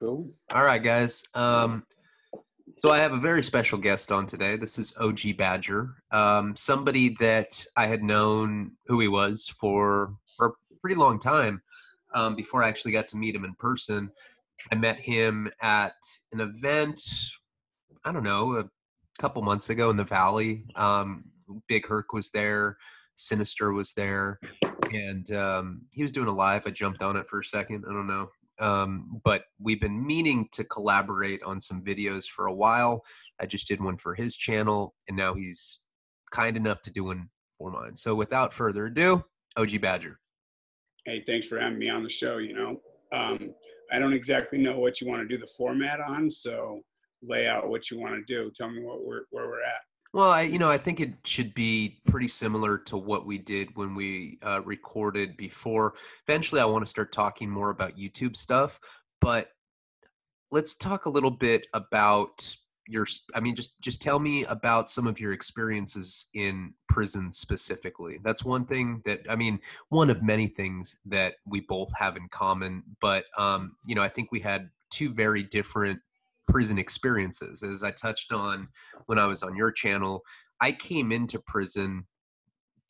Boom. All right, guys. Um, so I have a very special guest on today. This is OG Badger, um, somebody that I had known who he was for, for a pretty long time um, before I actually got to meet him in person. I met him at an event, I don't know, a couple months ago in the Valley. Um, Big Herc was there, Sinister was there, and um, he was doing a live. I jumped on it for a second. I don't know. Um, but we've been meaning to collaborate on some videos for a while. I just did one for his channel, and now he's kind enough to do one for mine. So without further ado, OG Badger. Hey, thanks for having me on the show. You know, um, I don't exactly know what you want to do the format on, so lay out what you want to do. Tell me what we're where we're at. Well, I, you know, I think it should be pretty similar to what we did when we uh, recorded before. Eventually, I want to start talking more about YouTube stuff, but let's talk a little bit about your. I mean, just just tell me about some of your experiences in prison specifically. That's one thing that I mean, one of many things that we both have in common. But um, you know, I think we had two very different prison experiences. As I touched on when I was on your channel, I came into prison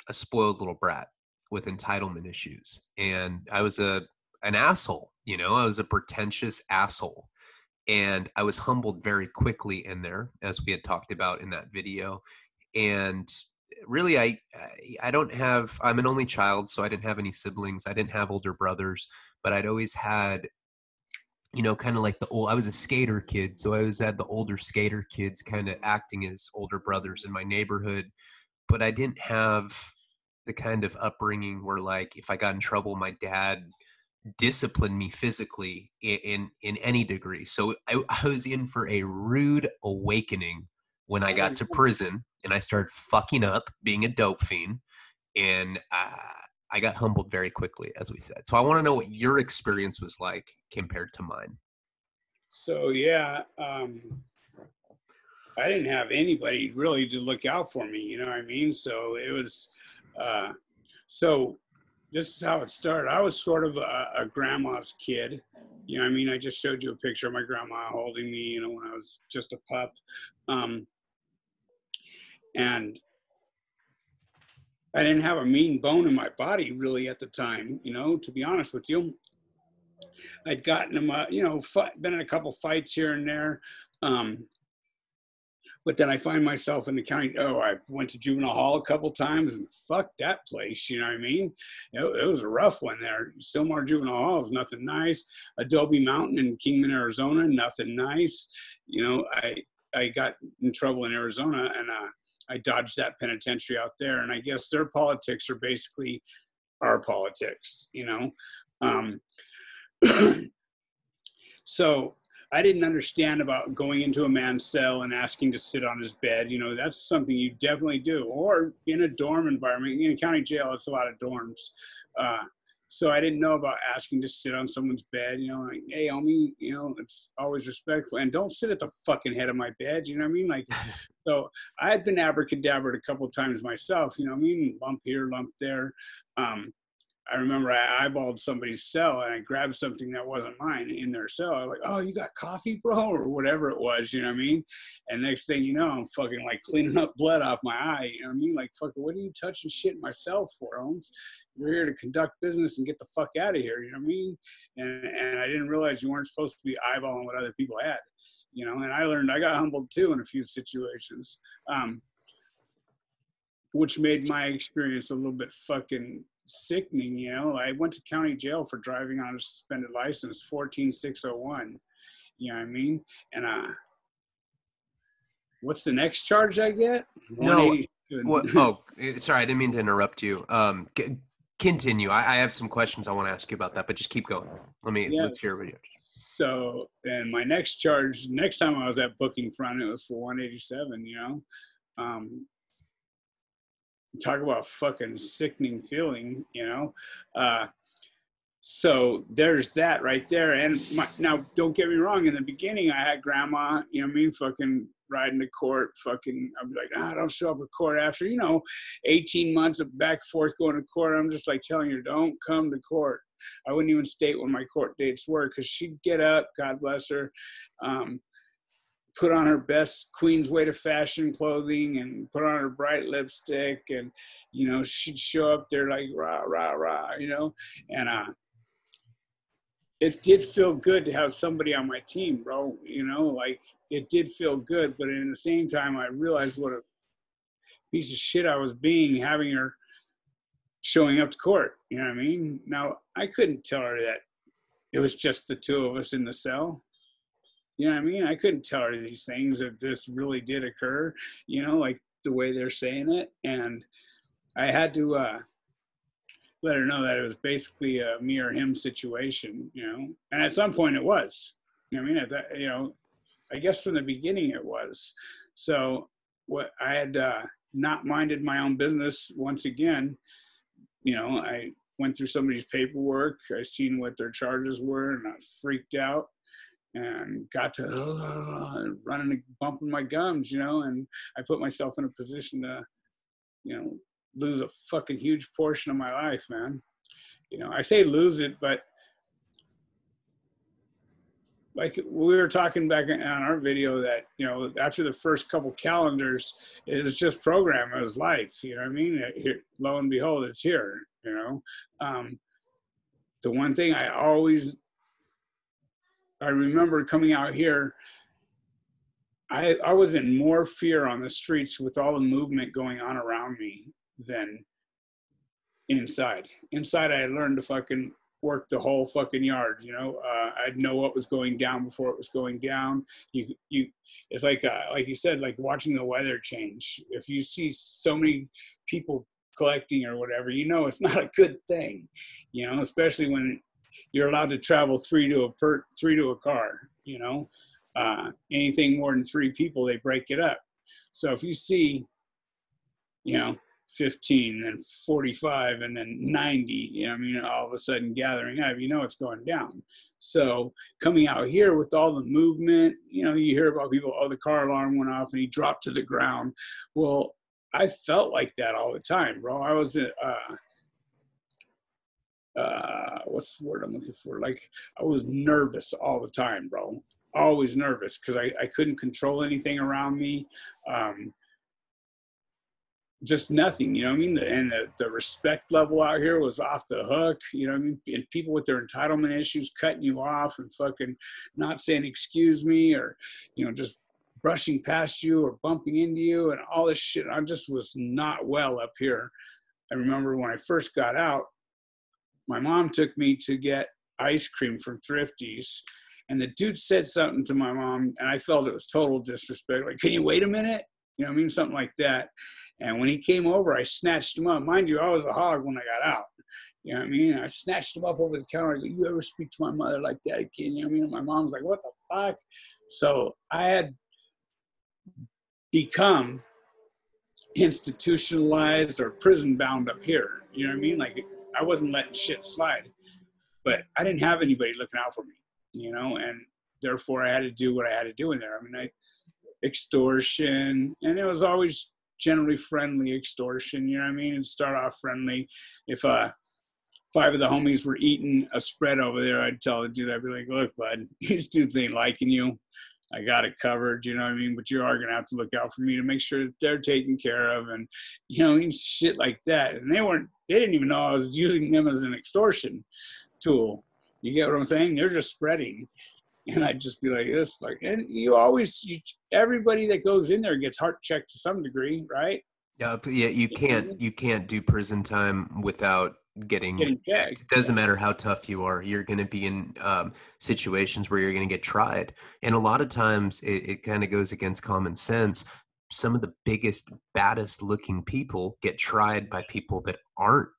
a spoiled little brat with entitlement issues, and I was a an asshole. You know, I was a pretentious asshole, and I was humbled very quickly in there, as we had talked about in that video. And really, I I don't have. I'm an only child, so I didn't have any siblings. I didn't have older brothers, but I'd always had you know, kind of like the old, I was a skater kid. So I always had the older skater kids kind of acting as older brothers in my neighborhood. But I didn't have the kind of upbringing where, like, if I got in trouble, my dad disciplined me physically in, in, in any degree. So I, I was in for a rude awakening when I got to prison and I started fucking up being a dope fiend. And uh, I got humbled very quickly, as we said. So I want to know what your experience was like compared to mine. So yeah, um, I didn't have anybody really to look out for me. You know what I mean? So it was. Uh, so this is how it started. I was sort of a, a, grandma's kid. You know, I mean, I just showed you a picture of my grandma holding me. You know, when I was just a pup. Um, and I didn't have a mean bone in my body really at the time, you know, to be honest with you. I'd gotten him, uh, you know, been in a couple fights here and there. Um, but then I find myself in the county. Oh, I went to juvenile hall a couple times and fuck that place. You know what I mean? It, it was a rough one there. Sylmar Juvenile Hall is nothing nice. Adobe Mountain in Kingman, Arizona, nothing nice. You know, I I got in trouble in Arizona and uh, I dodged that penitentiary out there. And I guess their politics are basically our politics, you know. Um, so I didn't understand about going into a man's cell and asking to sit on his bed. You know, that's something you definitely do. Or in a dorm environment, in a county jail, it's a lot of dorms. Uh, so I didn't know about asking to sit on someone's bed. You know, like, hey, homie, you know, it's always respectful. And don't sit at the fucking head of my bed. You know what I mean? Like, so I had been abracadabraed a couple times myself. You know what I mean? Lump here, lump there. Um, I remember I eyeballed somebody's cell and I grabbed something that wasn't mine in their cell. I was like, oh, you got coffee, bro, or whatever it was, you know what I mean? And next thing you know, I'm fucking like cleaning up blood off my eye. You know what I mean? Like, fucking, what are you touching shit in my cell for, Holmes? You're here to conduct business and get the fuck out of here, you know what I mean? And, and I didn't realize you weren't supposed to be eyeballing what other people had, you know? And I learned, I got humbled too in a few situations. Um, which made my experience a little bit fucking sickening, you know. I went to county jail for driving on a suspended license, 14601. You know what I mean? And uh what's the next charge I get? No. What, oh, eh, sorry, I didn't mean to interrupt you. Um continue. I, I, have some questions I want to ask you about that, but just keep going. Let me yeah. let's hear what you so and my next charge next time i was at booking front it was for 187 you know um, talk about fucking sickening feeling, you know. Uh, so there's that right there. And my, now, don't get me wrong. In the beginning, I had grandma, you know, I mean, fucking riding to court. Fucking, I'm like, ah, don't show up at court after, you know, 18 months of back and forth going to court. I'm just like telling her, don't come to court. I wouldn't even state when my court dates were because she'd get up, God bless her, um, put on her best queen's way to fashion clothing and put on her bright lipstick and you know she'd show up there like rah rah rah you know and uh it did feel good to have somebody on my team bro you know like it did feel good but in the same time i realized what a piece of shit i was being having her showing up to court you know what i mean now i couldn't tell her that it was just the two of us in the cell you know what I mean? I couldn't tell her these things if this really did occur, you know, like the way they're saying it. And I had to uh, let her know that it was basically a me or him situation, you know. And at some point it was. I mean? At that, you know, I guess from the beginning it was. So what I had uh, not minded my own business once again. You know, I went through somebody's paperwork. I seen what their charges were, and I freaked out and got to uh, running, bumping my gums, you know, and I put myself in a position to, you know, lose a fucking huge portion of my life, man. You know, I say lose it, but like we were talking back on our video that you know after the first couple calendars it was just program it was life you know what i mean it, lo and behold it's here you know um, the one thing i always I remember coming out here. I I was in more fear on the streets with all the movement going on around me than inside. Inside, I learned to fucking work the whole fucking yard. You know, uh, I'd know what was going down before it was going down. You you, it's like uh, like you said, like watching the weather change. If you see so many people collecting or whatever, you know it's not a good thing. You know, especially when you're allowed to travel three to a per three to a car. You know, uh, anything more than three people, they break it up. So if you see, you know, 15 then 45 and then 90, you know, I mean, all of a sudden gathering up, you know, it's going down. So coming out here with all the movement, you know, you hear about people, oh, the car alarm went off and he dropped to the ground. Well, I felt like that all the time, bro. I was, uh, uh, what's the word I'm looking for? Like I was nervous all the time, bro. Always nervous because I, I couldn't control anything around me. Um, just nothing, you know what I mean? And the, the respect level out here was off the hook, you know what I mean? And people with their entitlement issues cutting you off and fucking not saying excuse me or, you know, just brushing past you or bumping into you and all this shit. I just was not well up here. I remember when I first got out, my mom took me to get ice cream from Thrifties. And the dude said something to my mom, and I felt it was total disrespect. Like, can you wait a minute? You know what I mean? Something like that. And when he came over, I snatched him up. Mind you, I was a hog when I got out. You know what I mean? I snatched him up over the counter. I go, you ever speak to my mother like that again? You know what I mean? And my mom's like, what the fuck? So I had become institutionalized or prison bound up here. You know what I mean? Like I wasn't letting shit slide, but I didn't have anybody looking out for me, you know, and therefore I had to do what I had to do in there. I mean, I extortion, and it was always generally friendly extortion. You know what I mean? And start off friendly. If uh, five of the homies were eating a spread over there, I'd tell the dude, I'd be like, "Look, bud, these dudes ain't liking you. I got it covered, you know what I mean? But you are gonna have to look out for me to make sure that they're taken care of and you know, shit like that. And they weren't they didn't even know I was using them as an extortion tool. You get what I'm saying? They're just spreading. And I'd just be like this, like and you always you, everybody that goes in there gets heart checked to some degree, right? Yeah, yeah, you can't you can't do prison time without getting, getting checked. It doesn't matter how tough you are. You're going to be in um, situations where you're going to get tried, and a lot of times it, it kind of goes against common sense. Some of the biggest, baddest looking people get tried by people that aren't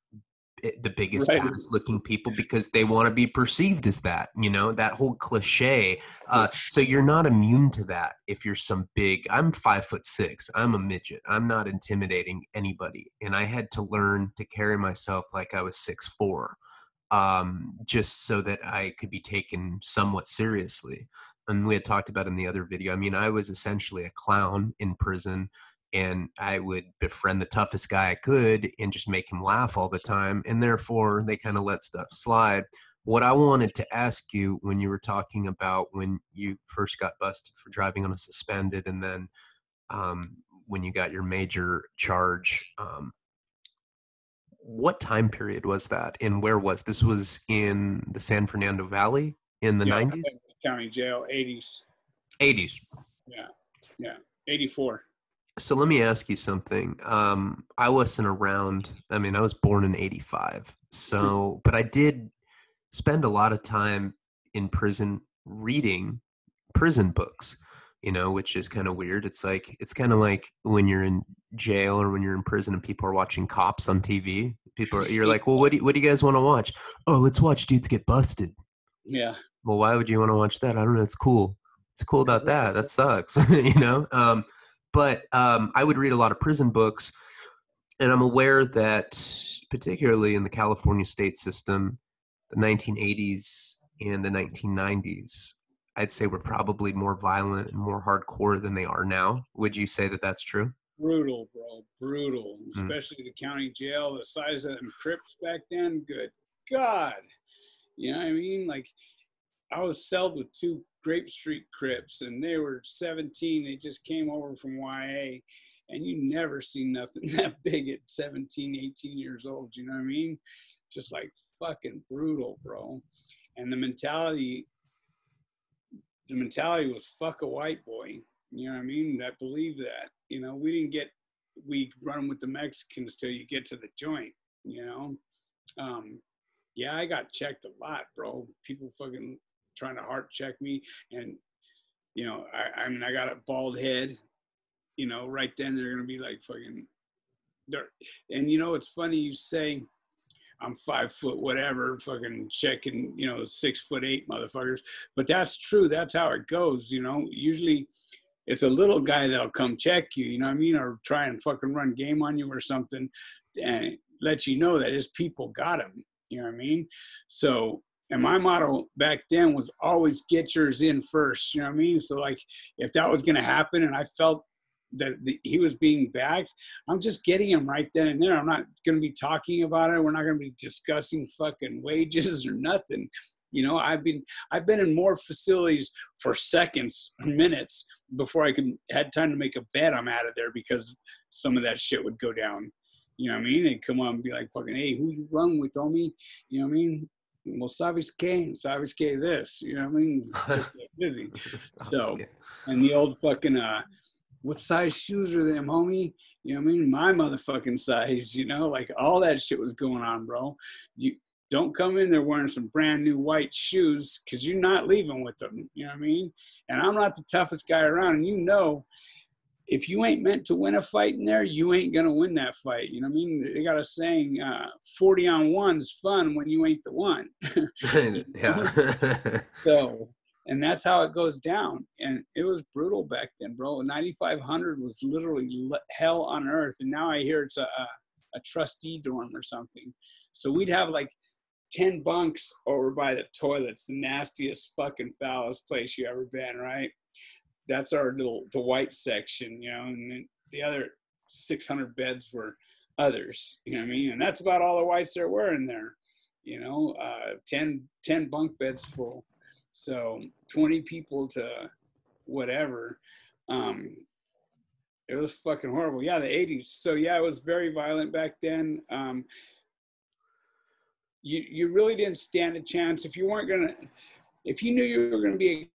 the biggest right. baddest looking people because they want to be perceived as that you know that whole cliche uh, so you're not immune to that if you're some big i'm five foot six i'm a midget i'm not intimidating anybody and i had to learn to carry myself like i was six four um, just so that i could be taken somewhat seriously and we had talked about in the other video i mean i was essentially a clown in prison and I would befriend the toughest guy I could and just make him laugh all the time. And therefore, they kind of let stuff slide. What I wanted to ask you when you were talking about when you first got busted for driving on a suspended and then um, when you got your major charge, um, what time period was that and where was this was in the san fernando valley in the yeah, 90s county jail 80s 80s yeah yeah 84 so let me ask you something. Um, I wasn't around. I mean, I was born in '85. So, but I did spend a lot of time in prison reading prison books. You know, which is kind of weird. It's like it's kind of like when you're in jail or when you're in prison and people are watching cops on TV. People, are, you're like, well, what do you, what do you guys want to watch? Oh, let's watch dudes get busted. Yeah. Well, why would you want to watch that? I don't know. It's cool. It's cool about that. That sucks. you know. Um, but um, I would read a lot of prison books, and I'm aware that, particularly in the California state system, the 1980s and the 1990s, I'd say were probably more violent and more hardcore than they are now. Would you say that that's true? Brutal, bro, brutal. Mm. Especially mm. the county jail, the size of them Crips back then. Good God, you know what I mean? Like, I was celled with two Grape Street Crips, and they were 17. They just came over from YA, and you never see nothing that big at 17, 18 years old. You know what I mean? Just like fucking brutal, bro. And the mentality, the mentality was fuck a white boy. You know what I mean? I believe that. You know, we didn't get we run with the Mexicans till you get to the joint. You know, um, yeah, I got checked a lot, bro. People fucking trying to heart check me. And, you know, I, I mean, I got a bald head, you know, right then they're going to be like fucking dirt. And, you know, it's funny you say, I'm five foot whatever, fucking checking, you know, six foot eight motherfuckers. But that's true. That's how it goes, you know. Usually it's a little guy that'll come check you, you know what I mean, or try and fucking run game on you or something and let you know that his people got him. You know what I mean? So and my motto back then was always get yours in first. You know what I mean? So like if that was going to happen and I felt that the, he was being backed, I'm just getting him right then and there. I'm not going to be talking about it. We're not going to be discussing fucking wages or nothing. You know, I've been I've been in more facilities for seconds or minutes before I could had time to make a bet I'm out of there because some of that shit would go down. You know what I mean? They'd come on and be like, fucking, hey, who you run with, homie? You know what I mean? Well, Savage came, Savage gave this, you know what I mean? Just get busy. so, and the old fucking, uh, what size shoes are them, homie? You know what I mean? My motherfucking size, you know, like all that shit was going on, bro. You don't come in there wearing some brand new white shoes because you're not leaving with them, you know what I mean? And I'm not the toughest guy around, and you know, if you ain't meant to win a fight in there, you ain't gonna win that fight. You know what I mean? They got a saying, uh, 40 on one's fun when you ain't the one. yeah. so, and that's how it goes down. And it was brutal back then, bro. 9,500 was literally hell on earth. And now I hear it's a, a, a trustee dorm or something. So we'd have like 10 bunks over by the toilets, the nastiest fucking foulest place you ever been, right? That's our little the white section, you know, and the other 600 beds were others, you know what I mean? And that's about all the whites there were in there, you know, uh, 10, 10 bunk beds full. So 20 people to whatever. Um, it was fucking horrible. Yeah, the 80s. So yeah, it was very violent back then. Um, you you really didn't stand a chance if you weren't gonna if you knew you were gonna be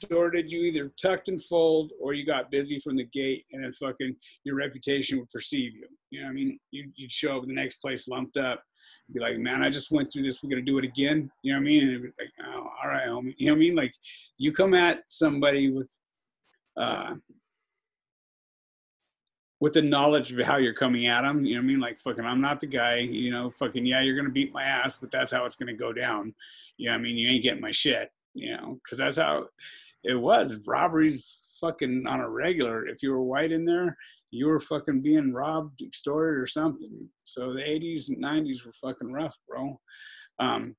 distorted, you either tucked and fold or you got busy from the gate and then fucking your reputation would perceive you. You know what I mean? You, would show up the next place lumped up, be like, man, I just went through this. We're going to do it again. You know what I mean? And like, oh, all right, homie. You know what I mean? Like you come at somebody with, uh, with the knowledge of how you're coming at them, you know what I mean? Like, fucking, I'm not the guy, you know, fucking, yeah, you're going to beat my ass, but that's how it's going to go down. You know what I mean? You ain't getting my shit, you know, because that's how it was robberies fucking on a regular. If you were white in there, you were fucking being robbed, extorted, or something. So the 80s and 90s were fucking rough, bro. Um,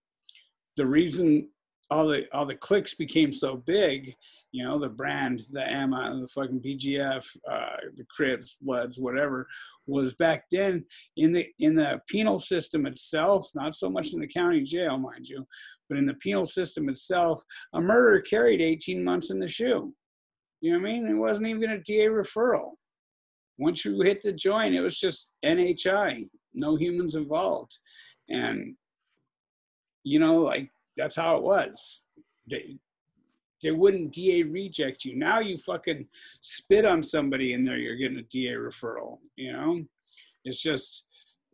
the reason all the all the cliques became so big you know the brand the AMA the fucking BGF uh, the Crips Bloods whatever was back then in the in the penal system itself not so much in the county jail mind you but in the penal system itself a murderer carried 18 months in the SHU. you know what I mean it wasn't even a DA referral once you hit the joint it was just NHI no humans involved and you know like that's how it was they, they wouldn't DA reject you. Now you fucking spit on somebody in there, you're getting a DA referral. You know, it's just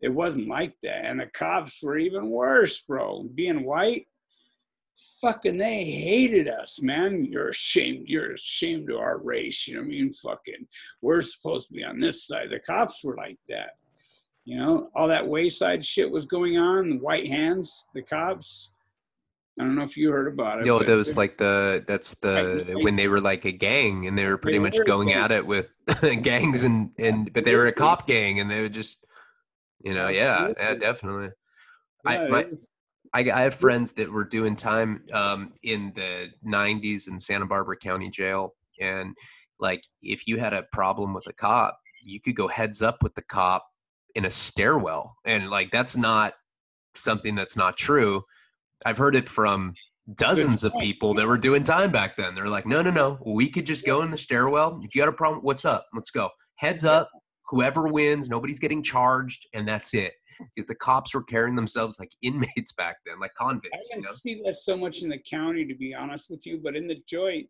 it wasn't like that. And the cops were even worse, bro. Being white, fucking they hated us, man. You're ashamed. You're ashamed of our race. You know what I mean? Fucking, we're supposed to be on this side. The cops were like that. You know, all that wayside shit was going on. The white hands, the cops I don't know if you heard about it. No, that was like the that's the when they were like a gang and they were pretty they much were going at it with gangs and and but they were a cop gang and they would just you know yeah yeah definitely. Yeah, I my, I I have friends that were doing time um in the 90s in Santa Barbara County Jail and like if you had a problem with a cop you could go heads up with the cop in a stairwell and like that's not something that's not true I've heard it from dozens of people that were doing time back then. They're like, no, no, no, we could just go in the stairwell. If you got a problem, what's up? Let's go. Heads up. Whoever wins, nobody's getting charged, and that's it. Because the cops were carrying themselves like inmates back then, like convicts. I didn't you know? see that so much in the county, to be honest with you, but in the joint,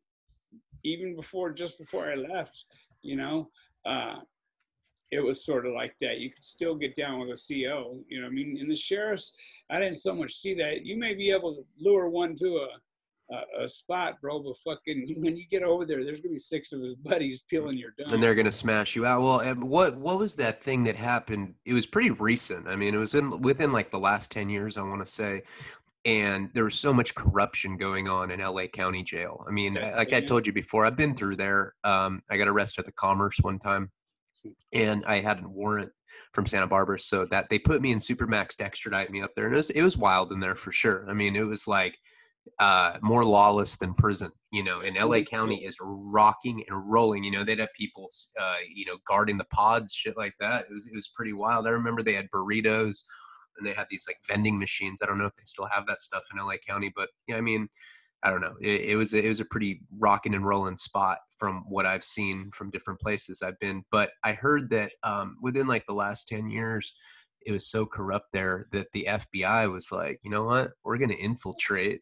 even before, just before I left, you know, uh, it was sort of like that. You could still get down with a CO, you know. I mean, in the sheriffs, I didn't so much see that. You may be able to lure one to a, a, a spot, bro, but fucking when you get over there, there's gonna be six of his buddies peeling your dome, and they're gonna smash you out. Well, what what was that thing that happened? It was pretty recent. I mean, it was in within like the last ten years, I want to say. And there was so much corruption going on in LA County Jail. I mean, yeah, like yeah. I told you before, I've been through there. Um, I got arrested at the Commerce one time and I had a warrant from Santa Barbara, so that they put me in Supermax to extradite me up there, and it was it was wild in there for sure. I mean, it was like uh, more lawless than prison. You know, and LA County is rocking and rolling. You know, they'd have people, uh, you know, guarding the pods, shit like that. It was it was pretty wild. I remember they had burritos, and they had these like vending machines. I don't know if they still have that stuff in LA County, but yeah, I mean, I don't know. It, it, was it was a pretty rocking and rolling spot from what I've seen from different places I've been. But I heard that um, within like the last ten years, it was so corrupt there that the FBI was like, you know what, we're going to infiltrate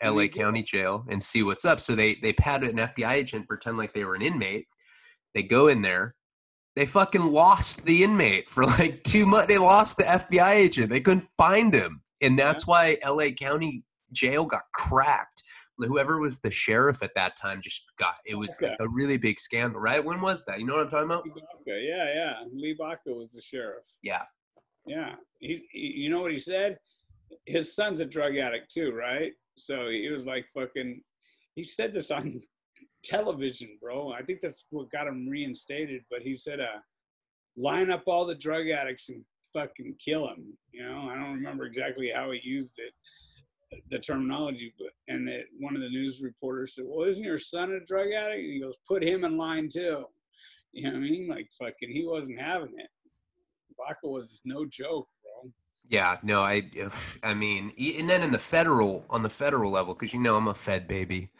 L.A. County Jail and see what's up. So they they patted an FBI agent, pretend like they were an inmate. They go in there. They fucking lost the inmate for like two months. They lost the FBI agent. They couldn't find him, and that's why L.A. County Jail got cracked whoever was the sheriff at that time just got it was okay. a really big scandal, right? When was that? You know what I'm talking about? Okay, yeah, yeah. Lee Baca was the sheriff. Yeah, yeah. He's he, you know what he said? His son's a drug addict too, right? So he was like fucking. He said this on television, bro. I think that's what got him reinstated. But he said, "Uh, line up all the drug addicts and fucking kill them." You know, I don't remember exactly how he used it the terminology, but and that one of the news reporters said, "Well, isn't your son a drug addict?" And he goes, "Put him in line too." You know what I mean? Like fucking, he wasn't having it. Baca was no joke. Yeah, no, I, I mean, and then in the federal, on the federal level, because you know I'm a Fed baby.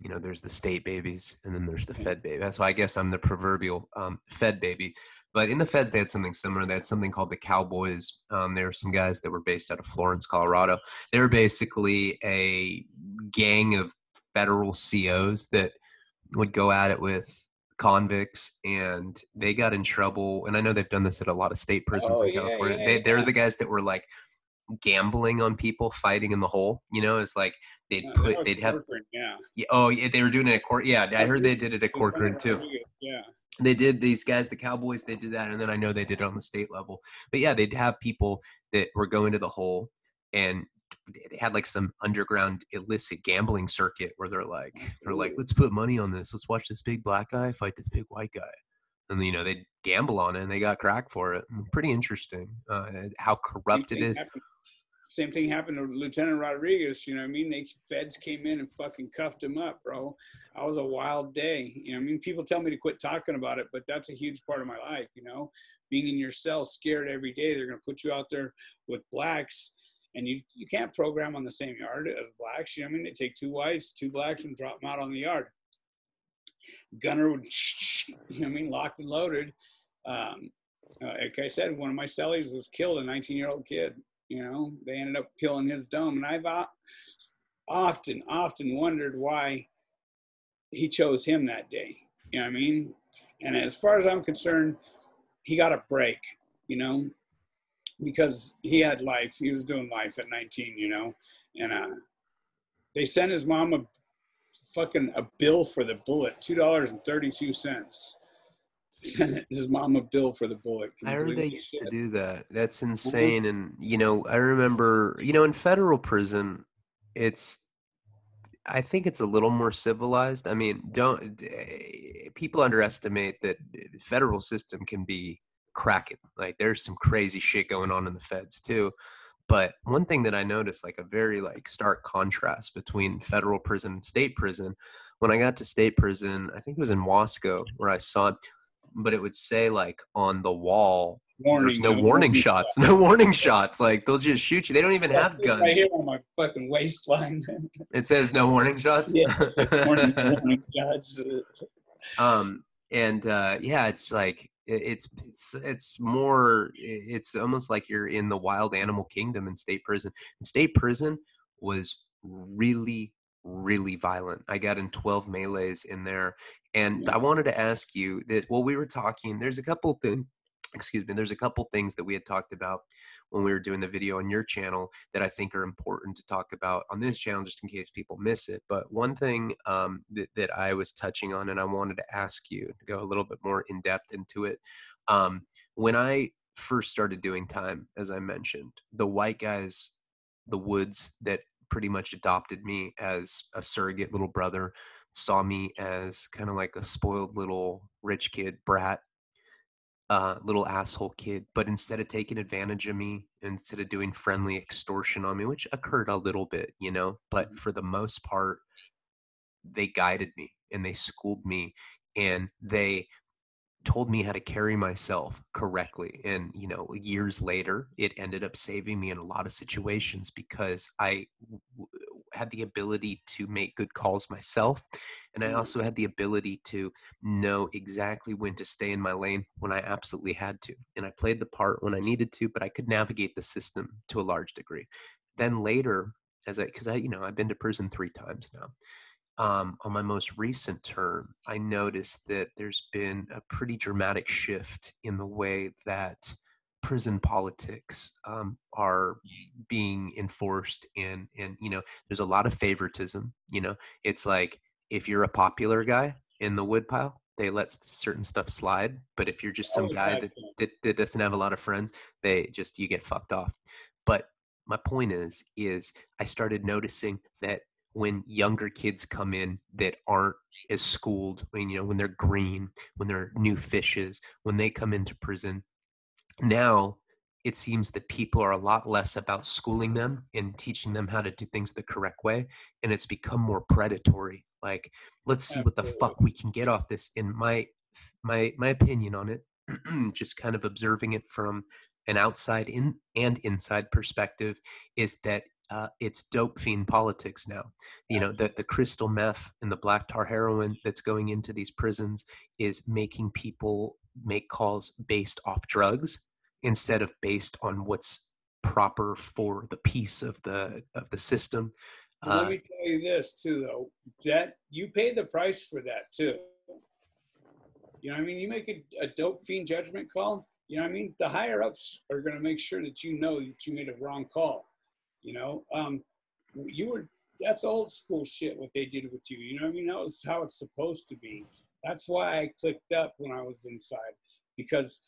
You know, there's the state babies, and then there's the Fed baby. That's why I guess I'm the proverbial um, Fed baby. But in the Feds, they had something similar. They had something called the Cowboys. Um, there were some guys that were based out of Florence, Colorado. They were basically a gang of federal COs that would go at it with convicts, and they got in trouble. And I know they've done this at a lot of state prisons oh, in California. Yeah, they, they're the guys that were like gambling on people fighting in the hole. You know, it's like they'd put they'd have yeah. yeah. Oh, yeah, they were doing it at court. Yeah, I heard they did it at Corcoran too. Yeah they did these guys the cowboys they did that and then i know they did it on the state level but yeah they'd have people that were going to the hole and they had like some underground illicit gambling circuit where they're like they're like let's put money on this let's watch this big black guy fight this big white guy and you know they gamble on it and they got cracked for it pretty interesting uh, how corrupt it is same thing happened to Lieutenant Rodriguez. You know what I mean? They feds came in and fucking cuffed him up, bro. I was a wild day. You know, I mean, people tell me to quit talking about it, but that's a huge part of my life. You know, being in your cell, scared every day. They're gonna put you out there with blacks, and you you can't program on the same yard as blacks. You know, I mean, they take two whites, two blacks, and drop them out on the yard. Gunner would, you know, I mean, locked and loaded. Um, uh, like I said, one of my cellies was killed, a 19 year old kid. You know, they ended up killing his dome. And I've often, often wondered why he chose him that day. You know what I mean? And as far as I'm concerned, he got a break, you know, because he had life. He was doing life at 19, you know. And uh, they sent his mom a fucking a bill for the bullet, $2.32 sent his mom a bill for the bullet. I heard they used to do that. That's insane. And you know, I remember, you know, in federal prison, it's I think it's a little more civilized. I mean, don't eh, people underestimate that the federal system can be cracking. Like there's some crazy shit going on in the feds too. But one thing that I noticed, like a very like stark contrast between federal prison and state prison. When I got to state prison, I think it was in Wasco, where I saw it, but it would say like on the wall warning, there's no, no warning, shots. no warning shots like they'll just shoot you they don't even have guns right here on my fucking waistline it says no warning shots yeah warning, warning shots um and uh yeah it's like it's it's it's more it's almost like you're in the wild animal kingdom in state prison and state prison was really really violent. I got in 12 melees in there. And I wanted to ask you that while we were talking, there's a couple things, excuse me, there's a couple things that we had talked about when we were doing the video on your channel that I think are important to talk about on this channel, just in case people miss it. But one thing um, that, that I was touching on and I wanted to ask you to go a little bit more in depth into it. Um, when I first started doing time, as I mentioned, the white guys, the woods that pretty much adopted me as a surrogate little brother, saw me as kind of like a spoiled little rich kid, brat, uh, little asshole kid. But instead of taking advantage of me, instead of doing friendly extortion on me, which occurred a little bit, you know, but mm-hmm. for the most part, they guided me and they schooled me and they told me how to carry myself correctly and you know years later it ended up saving me in a lot of situations because i w- had the ability to make good calls myself and i mm. also had the ability to know exactly when to stay in my lane when i absolutely had to and i played the part when i needed to but i could navigate the system to a large degree then later as i because i you know i've been to prison three times now um, on my most recent term, I noticed that there's been a pretty dramatic shift in the way that prison politics um, are being enforced and and you know there's a lot of favoritism you know? It's like if you're a popular guy in the woodpile they let certain stuff slide but if you're just some oh, guy that, that, that doesn't have a lot of friends they just you get fucked off. But my point is is i started noticing that when younger kids come in that aren't as schooled when you know when they're green when they're new fishes when they come into prison now it seems that people are a lot less about schooling them and teaching them how to do things the correct way and it's become more predatory like let's see what the fuck we can get off this in my my my opinion on it just kind of observing it from an outside in and inside perspective is that uh, it's dope fiend politics now. You know, the, the crystal meth and the black tar heroin that's going into these prisons is making people make calls based off drugs instead of based on what's proper for the peace of the of the system. Uh, Let me tell you this too, though. That you pay the price for that too. You know, I mean, you make a, a dope fiend judgment call. You know, I mean, the higher ups are going to make sure that you know that you made a wrong call you know, um, you were that's old school shit what they did with you. You know I mean? That was how it's supposed to be. That's why I clicked up when I was inside because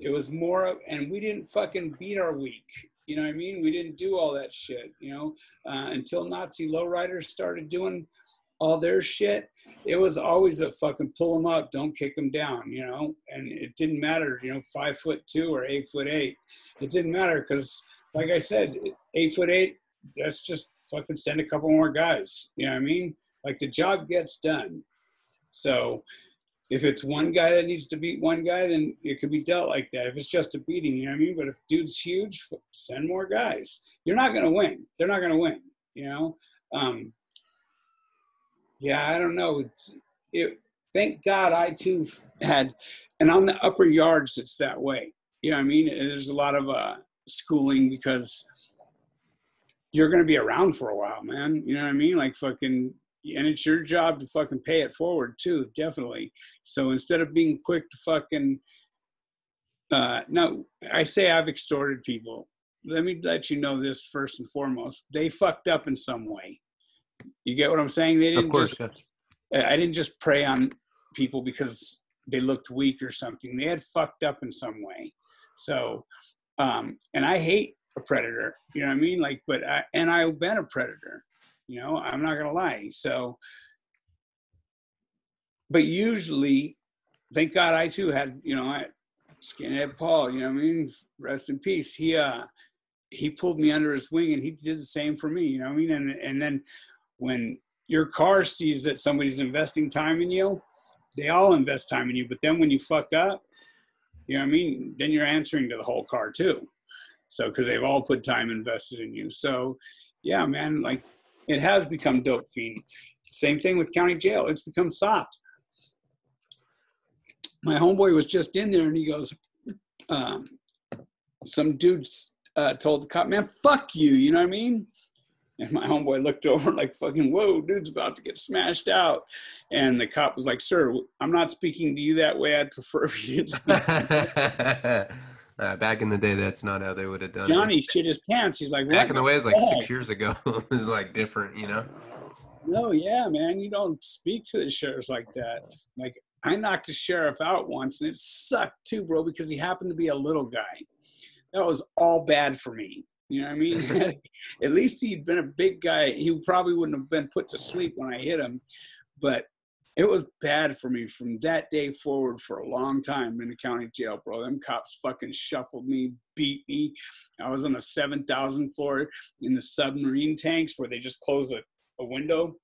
it was more of, and we didn't fucking beat our weak. You know what I mean? We didn't do all that shit, you know, uh, until Nazi lowriders started doing all their shit. It was always a fucking pull them up, don't kick them down, you know, and it didn't matter, you know, five foot two or eight foot eight. It didn't matter because like I said, eight foot eight. That's just fucking send a couple more guys. You know what I mean? Like the job gets done. So if it's one guy that needs to beat one guy, then it could be dealt like that. If it's just a beating, you know what I mean? But if dude's huge, send more guys. You're not going to win. They're not going to win, you know? Um, yeah, I don't know. It's, it, thank God I too had, and on the upper yards, it's that way. You know what I mean? There's a lot of uh, schooling because you're going to be around for a while, man. You know what I mean? Like fucking and it's your job to fucking pay it forward too, definitely. So instead of being quick to fucking, uh, no, I say I've extorted people. Let me let you know this first and foremost. They fucked up in some way. You get what I'm saying? They didn't of course, just. Yeah. I didn't just prey on people because they looked weak or something. They had fucked up in some way. So, um, and I hate a predator. You know what I mean? Like, but I and I've been a predator. You know, I'm not gonna lie. So, but usually, thank God I too had, you know, I skinhead Paul, you know I mean? Rest in peace. He uh he pulled me under his wing and he did the same for me, you know I mean? And and then when your car sees that somebody's investing time in you, they all invest time in you. But then when you fuck up, you know I mean? Then you're answering to the whole car too. So because they've all put time invested in you. So yeah, man, like it has become dope fiend. Same thing with county jail. It's become soft. My homeboy was just in there and he goes, um, some dude uh, told the cop, man, fuck you. You know what I mean? And my homeboy looked over like fucking, whoa, dude's about to get smashed out. And the cop was like, sir, I'm not speaking to you that way. I'd prefer if you. Uh, back in the day, that's not how they would have done Johnny it. Johnny shit his pants. He's like, back in the way, it was like heck? six years ago. it was like different, you know. No, yeah, man, you don't speak to the sheriffs like that. Like I knocked a sheriff out once, and it sucked too, bro, because he happened to be a little guy. That was all bad for me. You know what I mean? At least he'd been a big guy. He probably wouldn't have been put to sleep when I hit him, but it was bad for me from that day forward for a long time in the county jail, bro. Them cops fucking shuffled me, beat me. I was on the 7,000 floor in the submarine tanks where they just close a, a window.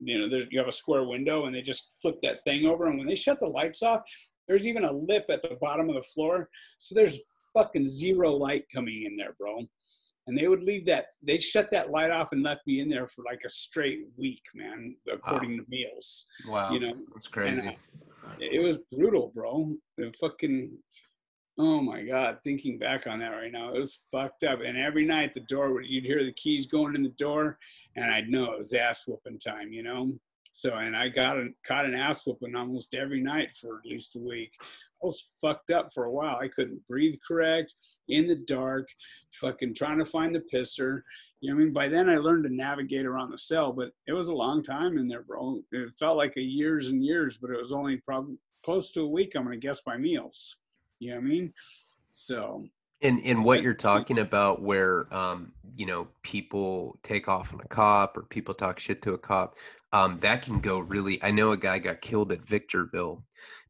You know, you have a square window and they just flip that thing over. And when they shut the lights off, there's even a lip at the bottom of the floor. So there's fucking zero light coming in there, bro and they would leave that they shut that light off and left me in there for like a straight week man according wow. to meals wow. you know? That's crazy. I, it was brutal bro. The fucking oh my god thinking back on that right now it was fucked up. And every night the door would you'd hear the keys going in the door and i'd know it was ass whooping time you know? So and i got a, caught an ass whooping almost every night for at least a week I was fucked up for a while. I couldn't breathe correct, in the dark, fucking trying to find the pisser. You know what I mean? By then I learned to navigate around the cell, but it was a long time in there, bro. It felt like a years and years, but it was only probably close to a week, I'm gonna guess by meals. You know what I mean? So in in what you're talking about where um you know people take off on a cop or people talk shit to a cop um that can go really i know a guy got killed at victorville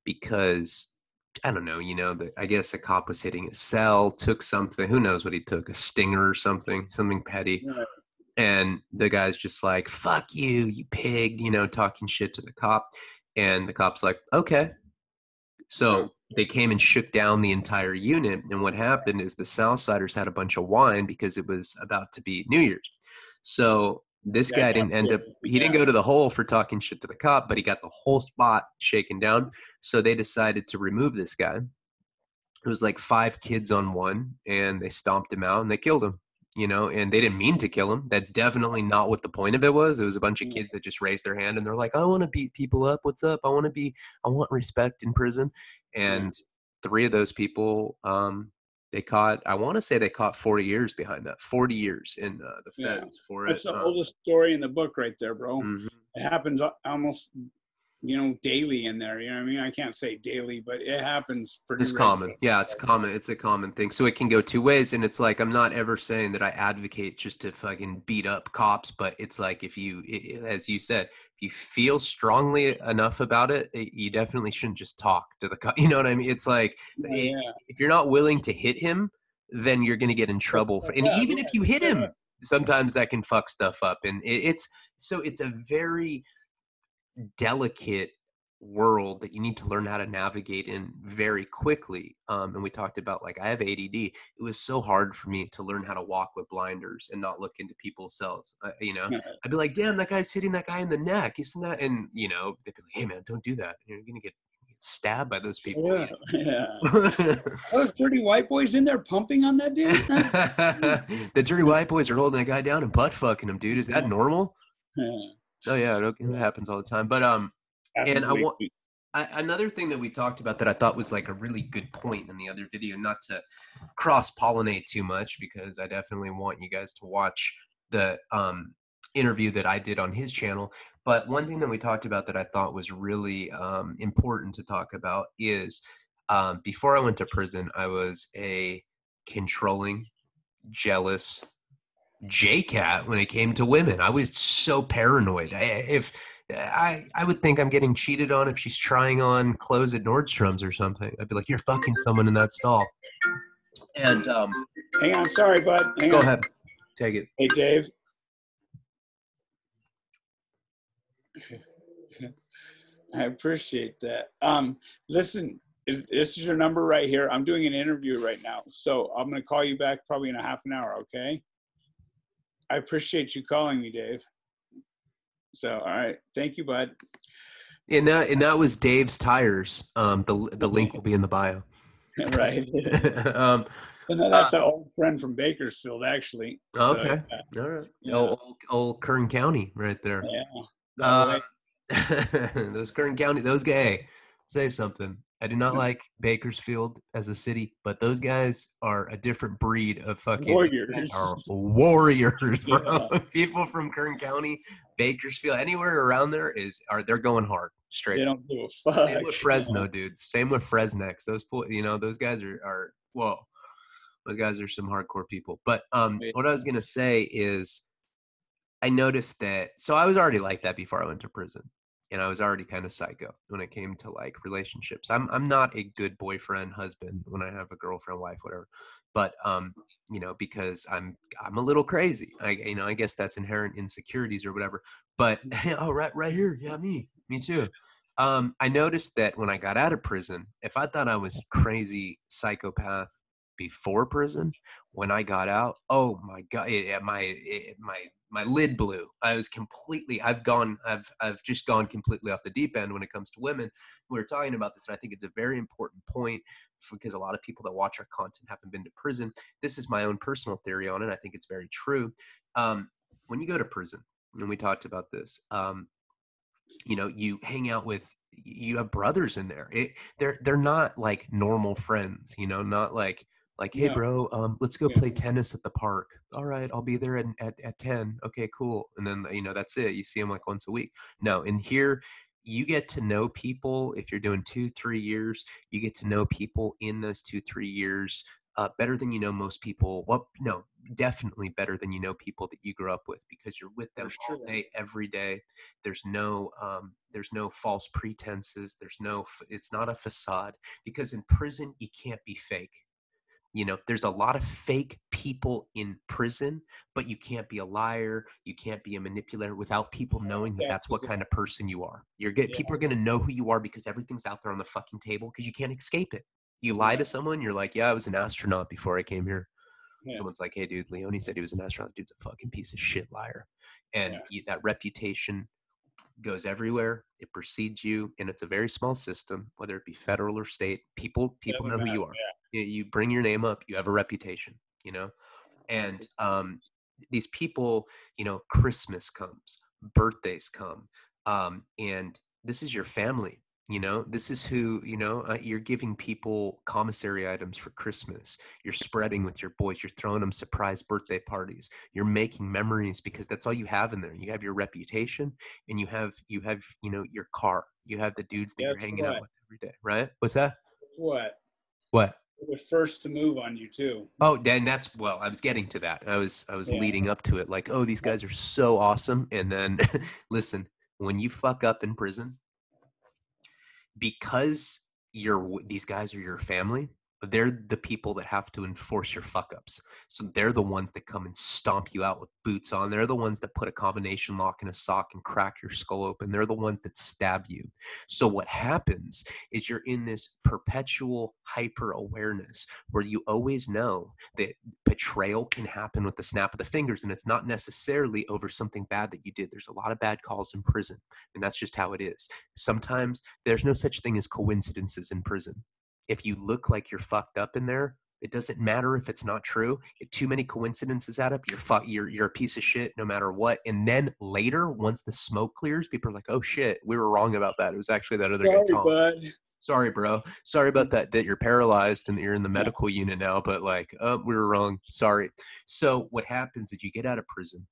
because I don't know, you know, but I guess a cop was hitting a cell, took something, who knows what he took, a stinger or something, something petty. Right. And the guy's just like, fuck you, you pig, you know, talking shit to the cop. And the cop's like, okay. So they came and shook down the entire unit. And what happened is the Southsiders had a bunch of wine because it was about to be New Year's. So this guy didn't end up he didn't go to the hole for talking shit to the cop but he got the whole spot shaken down. So they decided to remove this guy. It was like five kids on one and they stomped him out and they killed him you know and they didn't mean to kill him. That's definitely not what the point of it was. It was a bunch of kids that just raised their hand and they're like i want to beat people up. What's up? I want to be i want respect in prison. And three of those people um they caught i want to say they caught 40 years behind that 40 years in uh, the feds yeah. for That's it the um, oldest story in the book right there, bro. mhm. It happens almost, you know, daily in there. You know what I mean? I can't say daily, but it happens pretty It's regularly. common. Yeah, it's common. It's a common thing. So it can go two ways. And it's like, I'm not ever saying that I advocate just to fucking beat up cops, but it's like, if you, i- i- as you said, if you feel strongly enough about it, it- you definitely shouldn't just talk to the cop. You know what I mean? It's like, Yeah, i- yeah. if you're not willing to hit him, then you're going to get in trouble. For, and Yeah, even if you hit him, sometimes that can fuck stuff up. And it, it's so it's a very delicate world that you need to learn how to navigate in very quickly. Um, and we talked about like I have ADD. It was so hard for me to learn how to walk with blinders and not look into people's cells. Uh, you know, I'd be like, "Damn, that guy's hitting that guy in the neck, isn't that?" And you know, they'd be like, "Hey, man, don't do that. You're gonna get stabbed by those people." Yeah, yeah. Those dirty white boys in there pumping on that dude. the dirty white boys are holding that guy down and butt fucking him, dude. Is that normal? Yeah. Oh yeah, it, it happens all the time. But um, And I want- another thing that we talked about that I thought was like a really good point in the other video, not to cross pollinate too much, because I definitely want you guys to watch the um, interview that I did on his channel. But one thing that we talked about that I thought was really um, important to talk about is um, before I went to prison, I was a controlling, jealous, J cat when it came to women. I was so paranoid. I, if I, I would think I'm getting cheated on if she's trying on clothes at Nordstrom's or something. I'd be like, "You're fucking someone in that stall." And um, Hang on, sorry, bud. Hang go on. ahead, take it. Hey, Dave. I appreciate that. Um, listen, is, this is your number right here. I'm doing an interview right now, so I'm going to call you back probably in a half an hour. Okay. I appreciate you calling me, Dave. So, all right, thank you, bud. And that and that was Dave's tires. Um, the the link will be in the bio. right. um, then that's an old friend from Bakersfield, actually. So, Uh, okay, all right. Yeah. Old, old, old Kern County, right there. yeah. Uh, those Kern County, those gay. Say something. I do not like Bakersfield as a city, but those guys are a different breed of fucking Warriors. warriors, bro. Yeah. People from Kern County, Bakersfield, anywhere around there is are they're going hard straight. They don't give a fuck. Same with Fresno, dude. Same with Fresnex. Those you know, those guys are are whoa. Those guys are some hardcore people. But um, Yeah. what I was gonna say is, I noticed that. So I was already like that before I went to prison, and I was already kind of psycho when it came to like relationships. I'm I'm not a good boyfriend, husband when I have a girlfriend, wife, whatever. But um, you know, because I'm I'm a little crazy. I you know, I guess that's inherent insecurities or whatever. But oh, right, right here, yeah, me, me too. Um, I noticed that when I got out of prison, if I thought I was crazy psychopath before prison, when I got out, oh my god, it, my it, my my lid blew. I was completely. I've gone. I've I've just gone completely off the deep end when it comes to women. We were talking about this, and I think it's a very important point because a lot of people that watch our content haven't been to prison. This is my own personal theory on it. I think it's very true. Um, when you go to prison, and we talked about this, um, you know, you hang out with you have brothers in there. It, they're they're not like normal friends, you know, not like like hey Yeah. bro, um, let's go Yeah. play tennis at the park. All right, I'll be there at, at at ten. Okay, cool. And then you know that's it. You see them like once a week. No, in here you get to know people if you're doing two three years you get to know people in those two three years uh, better than you know most people well no definitely better than you know people that you grew up with because you're with them all day every day there's no um, there's no false pretenses there's no it's not a facade because in prison you can't be fake you know there's a lot of fake people in prison but you can't be a liar you can't be a manipulator without people knowing that that's what kind of person you are. You're get people are going to know who you are because everything's out there on the fucking table because you can't escape it. You lie to someone you're like yeah i was an astronaut before i came here. Yeah. someone's like hey dude leone said he was an astronaut. Dude's a fucking piece of shit liar. And Yeah. you, that reputation goes everywhere it precedes you and it's a very small system whether it be federal or state people people know Doesn't who you matter, are you, you bring your name up you have a reputation you know? And um these people you know christmas comes birthdays come um and this is your family you know? This is who you know uh, you're giving people commissary items for christmas. You're spreading with your boys. You're throwing them surprise birthday parties. You're making memories because that's all you have in there. You have your reputation and you have you have you know your car. You have the dudes that you're Guess hanging out with every day right? What's that? What? what the first to move on you too. Oh, then that's well. I was getting to that. I was I was Yeah. leading up to it. Like, oh, these guys are so awesome. And then, listen, when you fuck up in prison, because you're these guys are your family, they're the people that have to enforce your fuck ups. So they're the ones that come and stomp you out with boots on. They're the ones that put a combination lock in a sock and crack your skull open. They're the ones that stab you. So what happens is you're in this perpetual hyper awareness where you always know that betrayal can happen with the snap of the fingers and it's not necessarily over something bad that you did. There's a lot of bad calls in prison and that's just how it is. Sometimes there's no such thing as coincidences in prison if you look like you're fucked up in there, it doesn't matter if it's not true. If too many coincidences add up, you're fu- you're you're a piece of shit no matter what. And then later, once the smoke clears, people are like, "Oh shit, we were wrong about that. It was actually that other Sorry, guy." Tom. bud. Sorry, bro. Sorry about that. That you're paralyzed and that you're in the medical unit now. But like, oh, we were wrong. Sorry. So what happens is you get out of prison,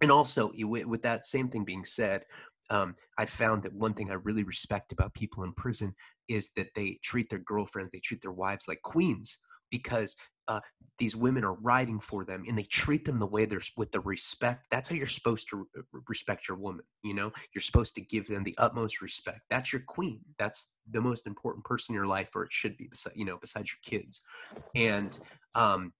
and also with, with that same thing being said, um, I found that one thing I really respect about people in prison is that they treat their girlfriends, they treat their wives like queens because uh, these women are riding for them and they treat them the way they're with the respect. That's how you're supposed to respect your woman. You know, you're supposed to give them the utmost respect. That's your queen. That's the most important person in your life, or it should be, you know, besides your kids. And um,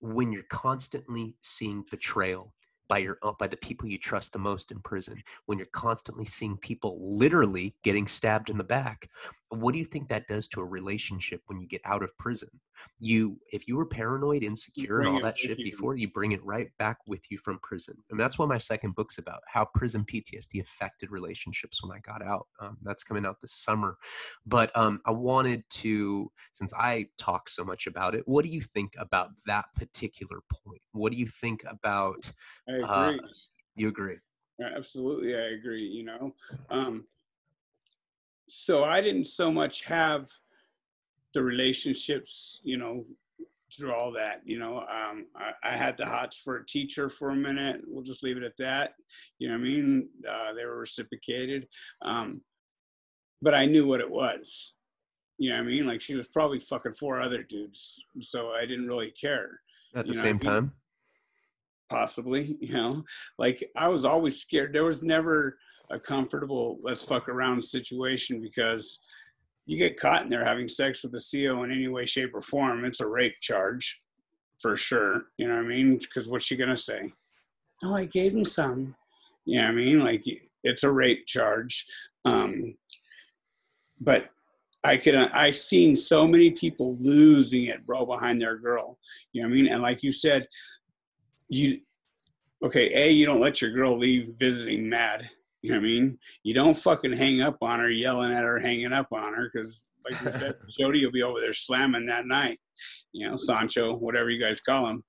when you're constantly seeing betrayal by your uh, by the people you trust the most in prison when you're constantly seeing people literally getting stabbed in the back what do you think that does to a relationship when you get out of prison you if you were paranoid insecure and all that shit you. before you bring it right back with you from prison and that's what my second book's about how prison ptsd affected relationships when i got out um, that's coming out this summer but um, i wanted to since i talk so much about it what do you think about that particular point what do you think about I agree. Uh, you agree Absolutely, I agree. You know, um, so I didn't so much have the relationships, you know, through all that. You know, um, I, I had the hots for a teacher for a minute. We'll just leave it at that. You know what I mean? Uh, they were reciprocated, um, but I knew what it was. You know what I mean? Like she was probably fucking four other dudes, so I didn't really care at the You know, same I mean, time possibly you know like i was always scared there was never a comfortable let's fuck around situation because you get caught in there having sex with the co in any way shape or form it's a rape charge for sure you know what i mean? Because what's she gonna say? Oh i gave him some. You know what i mean? Like it's a rape charge um but i could i seen so many people losing it bro behind their girl you know what i mean? And like you said you okay a you don't let your girl leave visiting mad you know what i mean? You don't fucking hang up on her yelling at her hanging up on her because like you said jody will be over there slamming that night. You know sancho whatever you guys call him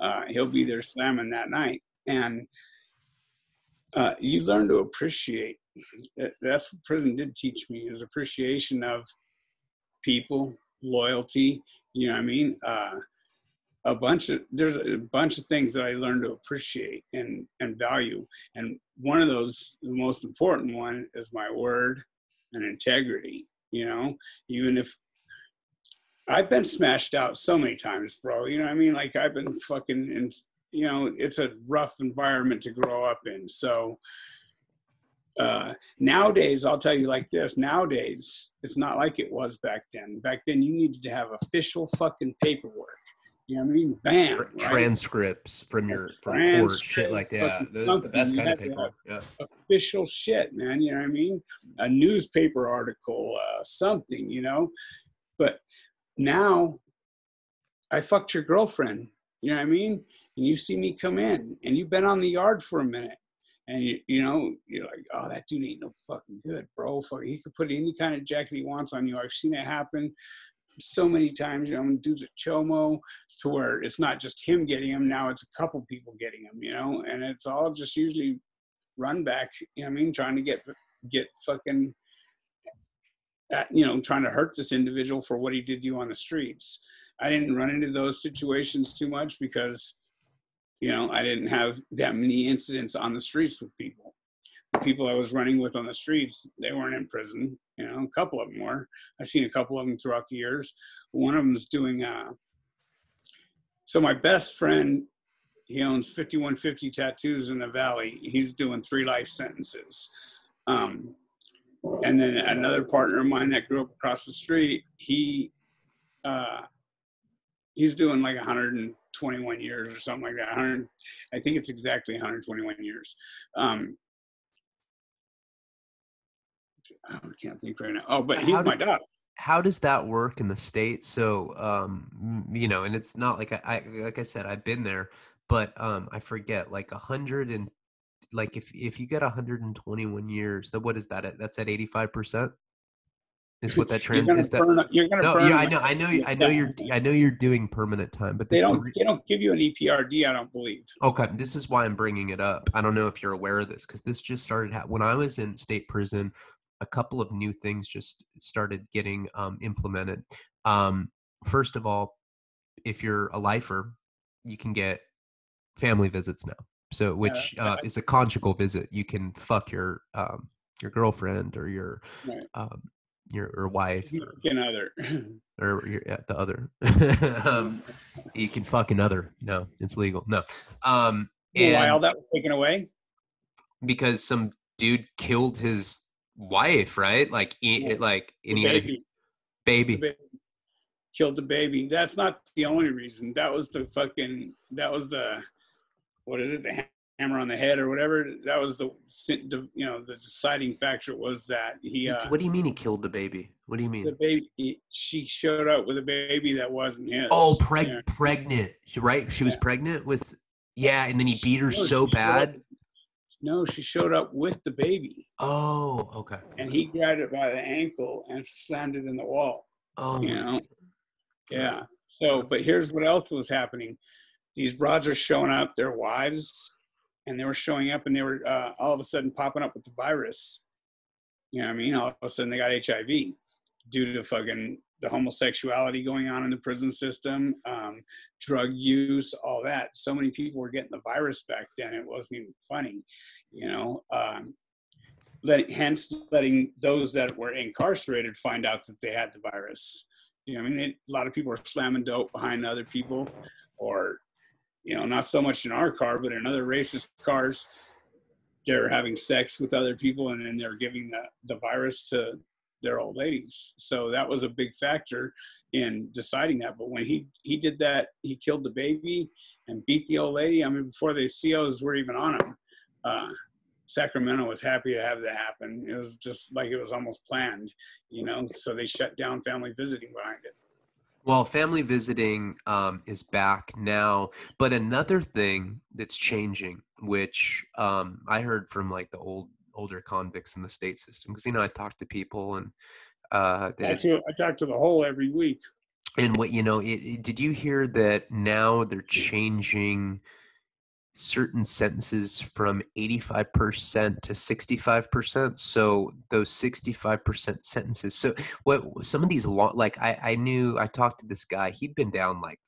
uh, he'll be there slamming that night. And uh, you learn to appreciate that's what prison did teach me is appreciation of people loyalty you know what i mean? Uh, a bunch of there's a bunch of things that I learned to appreciate and and value. And one of those, the most important one, is my word and integrity. You know, even if I've been smashed out so many times, bro. You know what I mean? Like I've been fucking and you know, it's a rough environment to grow up in. So uh, nowadays, I'll tell you like this. Nowadays, it's not like it was back then. Back then, you needed to have official fucking paperwork. You know what I mean? Bam. Right? transcripts from your from court shit like that those the best kind of paper yeah official shit, man. You know what I mean? A newspaper article, uh, something, you know. But now, I fucked your girlfriend. You know what I mean? And you see me come in, and you've been on the yard for a minute, and you, you know, you're like, oh, that dude ain't no fucking good, bro. Fuck, he could put any kind of jacket he wants on you. I've seen it happen so many times. You know, dudes at Chomo, to where it's not just him getting him. Now it's a couple people getting him. You know, and it's all just usually run back. You know I mean? Trying to get get fucking. At, you know, trying to hurt this individual for what he did to you on the streets. I didn't run into those situations too much because, you know, I didn't have that many incidents on the streets with people. People I was running with on the streets, they weren't in prison. You know, a couple of them were. I've seen a couple of them throughout the years. One of them is doing. Uh, so my best friend, he owns 5150 tattoos in the valley. He's doing three life sentences. Um, and then another partner of mine that grew up across the street, he uh, he's doing like 121 years or something like that. 100, I think it's exactly 121 years. Um, I can't think right now. Oh, but he's my dog. How does that work in the state? So, um, you know, and it's not like I, I like I said, I've been there, but um, I forget like a hundred and like if if you get 121 years, then what is that? At? That's at 85 percent. Is what that trend is that? Burn, you're gonna no, yeah, I know, I know, I know you're, I know you're doing permanent time, but they don't, the, they don't give you an EPRD. I don't believe. Okay, this is why I'm bringing it up. I don't know if you're aware of this because this just started when I was in state prison. A couple of new things just started getting um, implemented. Um, first of all, if you're a lifer, you can get family visits now. So, which uh, is a conjugal visit. You can fuck your um, your girlfriend or your right. um, your or wife or, or your, yeah, the other um, you can fuck another no it's legal no um and why all that was taken away because some dude killed his wife right like yeah. like and he baby. had a baby. baby killed the baby that's not the only reason that was the fucking that was the what is it the hammer on the head or whatever. That was the you know the deciding factor was that he. Uh, what do you mean he killed the baby? What do you mean? The baby. He, she showed up with a baby that wasn't his. Oh, preg- yeah. pregnant. She, right? She was pregnant with. Yeah, and then he beat her so bad. No, she showed up with the baby. Oh, okay. And he grabbed it by the ankle and slammed it in the wall. Oh, you know. Yeah. So, but here's what else was happening. These broads are showing up. Their wives and they were showing up and they were uh, all of a sudden popping up with the virus. You know what I mean? All of a sudden they got HIV due to fucking the homosexuality going on in the prison system, um, drug use, all that. So many people were getting the virus back then. It wasn't even funny, you know. Um, let, hence, letting those that were incarcerated find out that they had the virus. You know, I mean, a lot of people are slamming dope behind other people, or you know, not so much in our car, but in other racist cars, they're having sex with other people and then they're giving the, the virus to their old ladies. So that was a big factor in deciding that. But when he, he did that, he killed the baby and beat the old lady. I mean, before the COs were even on him, uh, Sacramento was happy to have that happen. It was just like it was almost planned, you know, so they shut down family visiting behind it. Well, family visiting um, is back now, but another thing that's changing, which um, I heard from like the old older convicts in the state system, because you know I talk to people and uh, I, I talk to the whole every week. And what you know, it, it, did you hear that now they're changing? certain sentences from 85% to 65% so those 65% sentences so what some of these long like i i knew i talked to this guy he'd been down like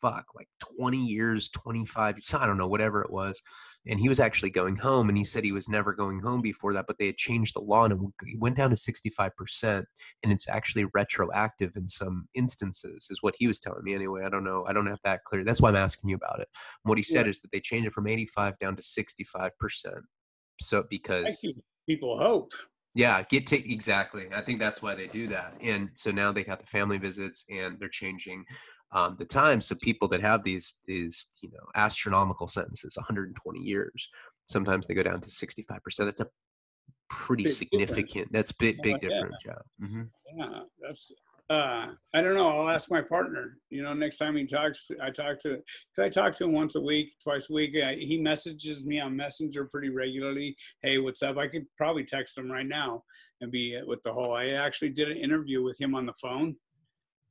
fuck like 20 years 25 i don't know whatever it was and he was actually going home and he said he was never going home before that but they had changed the law and it went down to 65% and it's actually retroactive in some instances is what he was telling me. Anyway i don't know i don't have that clear that's why i'm asking you about it. And what he said yeah. is that they changed it from 85 down to 65% so because people hope. Yeah get to exactly i think that's why they do that and so now they got the family visits and they're changing um, the time. So people that have these these you know astronomical sentences, 120 years, sometimes they go down to 65 percent. That's a pretty big significant. Difference. That's big big yeah, difference. Yeah. Yeah. Mm-hmm. yeah, that's. Uh, I don't know. I'll ask my partner. You know, next time he talks, I talk to. Cause I talk to him once a week, twice a week. I, he messages me on Messenger pretty regularly. Hey, what's up? I could probably text him right now and be with the whole. I actually did an interview with him on the phone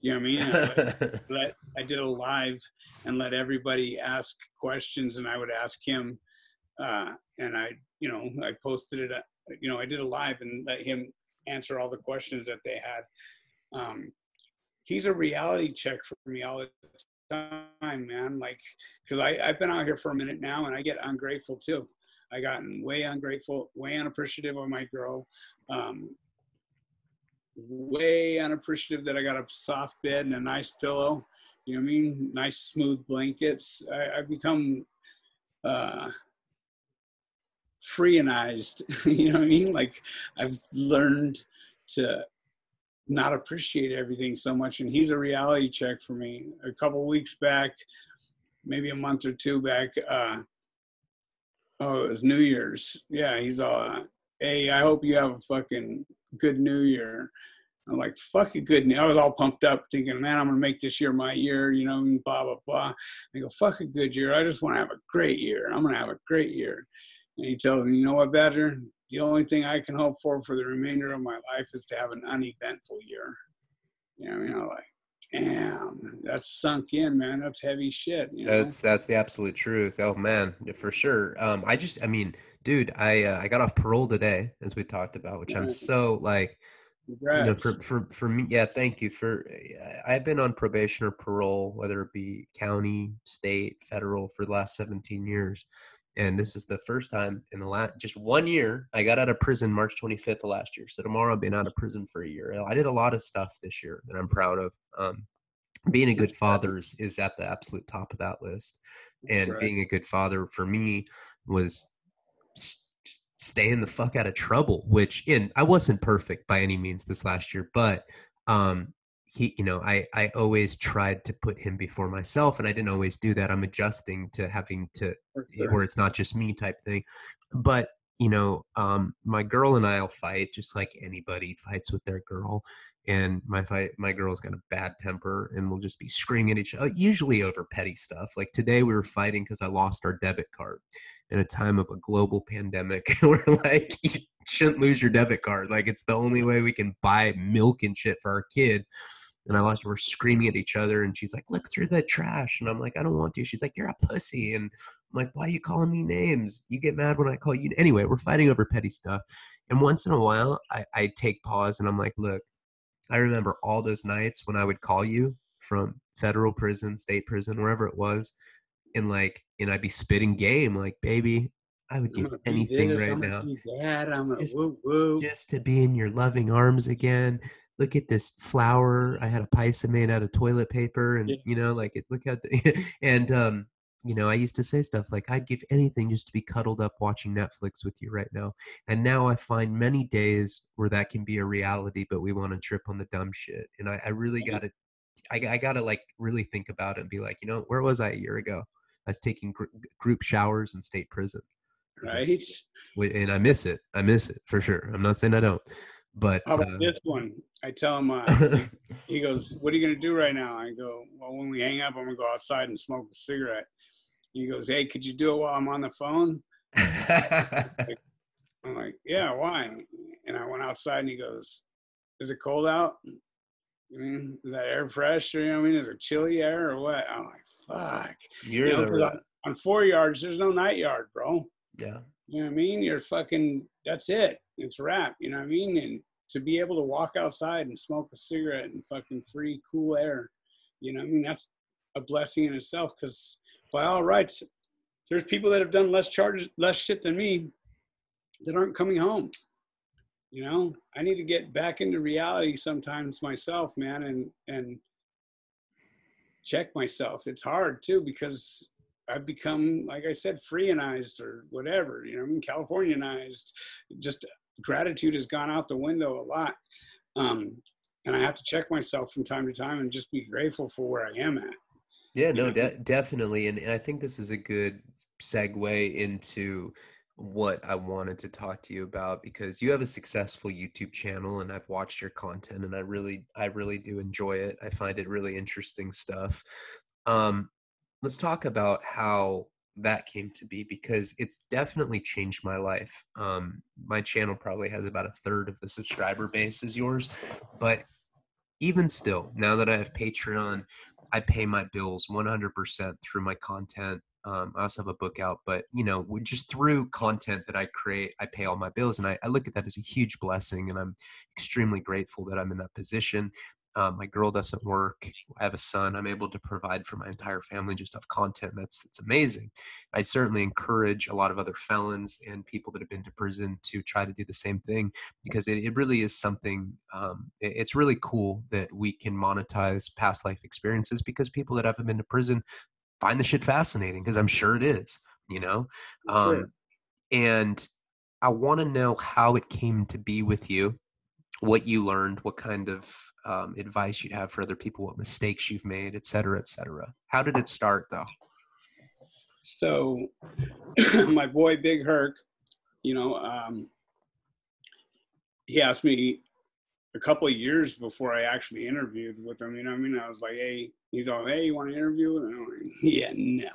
you know what I mean? I, let, let, I did a live and let everybody ask questions, and I would ask him, uh, and I, you know, I posted it. Uh, you know, I did a live and let him answer all the questions that they had. Um, he's a reality check for me all the time, man. Like, because I I've been out here for a minute now, and I get ungrateful too. I gotten way ungrateful, way unappreciative of my girl. Um, way unappreciative that I got a soft bed and a nice pillow. You know what I mean? Nice smooth blankets. I, have become uh, freeionized. you know what I mean? Like I've learned to not appreciate everything so much. And he's a reality check for me. A couple weeks back, maybe a month or two back, uh, oh, it was New Year's. Yeah, he's all, hey, I hope you have a fucking good New Year. I'm like, fuck a good. New I was all pumped up, thinking, man, I'm gonna make this year my year, you know, blah blah blah. I go, fuck a good year. I just want to have a great year. I'm gonna have a great year. And he tells me, you know what, Badger? The only thing I can hope for for the remainder of my life is to have an uneventful year. You know, I mean, I'm like, damn, that's sunk in, man. That's heavy shit. You know? That's that's the absolute truth. Oh man, for sure. Um, I just, I mean, dude, I uh, I got off parole today, as we talked about, which I'm so like Congrats. You know, for, for, for me, yeah, thank you. For I've been on probation or parole, whether it be county, state, federal, for the last 17 years, and this is the first time in the last just one year I got out of prison March 25th of last year. So tomorrow I've been out of prison for a year. I did a lot of stuff this year that I'm proud of. Um, being a good father is, is at the absolute top of that list, and being a good father for me was staying the fuck out of trouble which in i wasn't perfect by any means this last year but um he you know i i always tried to put him before myself and i didn't always do that. I'm adjusting to having to sure. where it's not just me type thing. But you know um my girl and i'll fight just like anybody fights with their girl and my fight my girl's got a bad temper and we'll just be screaming at each other usually over petty stuff. Like today we were fighting because i lost our debit card in a time of a global pandemic we're like you shouldn't lose your debit card. Like it's the only way we can buy milk and shit for our kid. And i lost we're screaming at each other and she's like look through the trash. And i'm like i don't want to. She's like you're a pussy. And i'm like why are you calling me names? You get mad when i call you. Anyway we're fighting over petty stuff. And once in a while i, I take pause and i'm like look i remember all those nights when i would call you from federal prison state prison wherever it was and like and I'd be spitting game like baby I would give anything this, right now. just, woo, woo. just to be in your loving arms again. Look at this flower I had a paisa made out of toilet paper and yeah. you know like it look at and um you know I used to say stuff like I'd give anything just to be cuddled up watching Netflix with you right now. And now I find many days where that can be a reality but we want to trip on the dumb shit and I, I really got to I, I got to like really think about it and be like you know where was I a year ago as taking gr- group showers in state prison. Right. And I miss it. I miss it for sure. I'm not saying I don't. But How about uh, this one? I tell him, uh, he goes, What are you going to do right now? I go, Well, when we hang up, I'm going to go outside and smoke a cigarette. He goes, Hey, could you do it while I'm on the phone? I'm like, Yeah, why? And I went outside and he goes, Is it cold out? Mm, is that air fresh? Or, you know what I mean? Is it chilly air or what? I'm like, fuck. You're you know, the, on, on four yards, there's no night yard, bro. Yeah. You know what I mean? You're fucking, that's it. It's wrap. You know what I mean? And to be able to walk outside and smoke a cigarette and fucking free, cool air, you know I mean? That's a blessing in itself because by all rights, there's people that have done less charges, less shit than me that aren't coming home. You know, I need to get back into reality sometimes myself, man, and and check myself. It's hard too because I've become, like I said, freeanized or whatever, you know, I mean, Californianized. Just gratitude has gone out the window a lot. Um, and I have to check myself from time to time and just be grateful for where I am at. Yeah, no, de- definitely. And, and I think this is a good segue into what I wanted to talk to you about because you have a successful YouTube channel and I've watched your content and I really I really do enjoy it. I find it really interesting stuff. Um let's talk about how that came to be because it's definitely changed my life. Um my channel probably has about a third of the subscriber base as yours, but even still, now that I have Patreon, I pay my bills 100% through my content um, I also have a book out, but you know, just through content that I create, I pay all my bills, and I, I, look at that as a huge blessing, and I'm extremely grateful that I'm in that position. Um, my girl doesn't work. I have a son. I'm able to provide for my entire family just off content. That's that's amazing. I certainly encourage a lot of other felons and people that have been to prison to try to do the same thing because it, it really is something. Um, it, it's really cool that we can monetize past life experiences because people that haven't been to prison find the shit fascinating because I'm sure it is, you know? Um, And I want to know how it came to be with you what you learned, what kind of um, advice you'd have for other people, what mistakes you've made, et cetera, et cetera. How did it start though? So, my boy Big Herc, you know, um, he asked me a couple of years before I actually interviewed with him. You know, I mean, I was like, "Hey," he's all, "Hey, you want to interview?" And I'm like, "Yeah, no."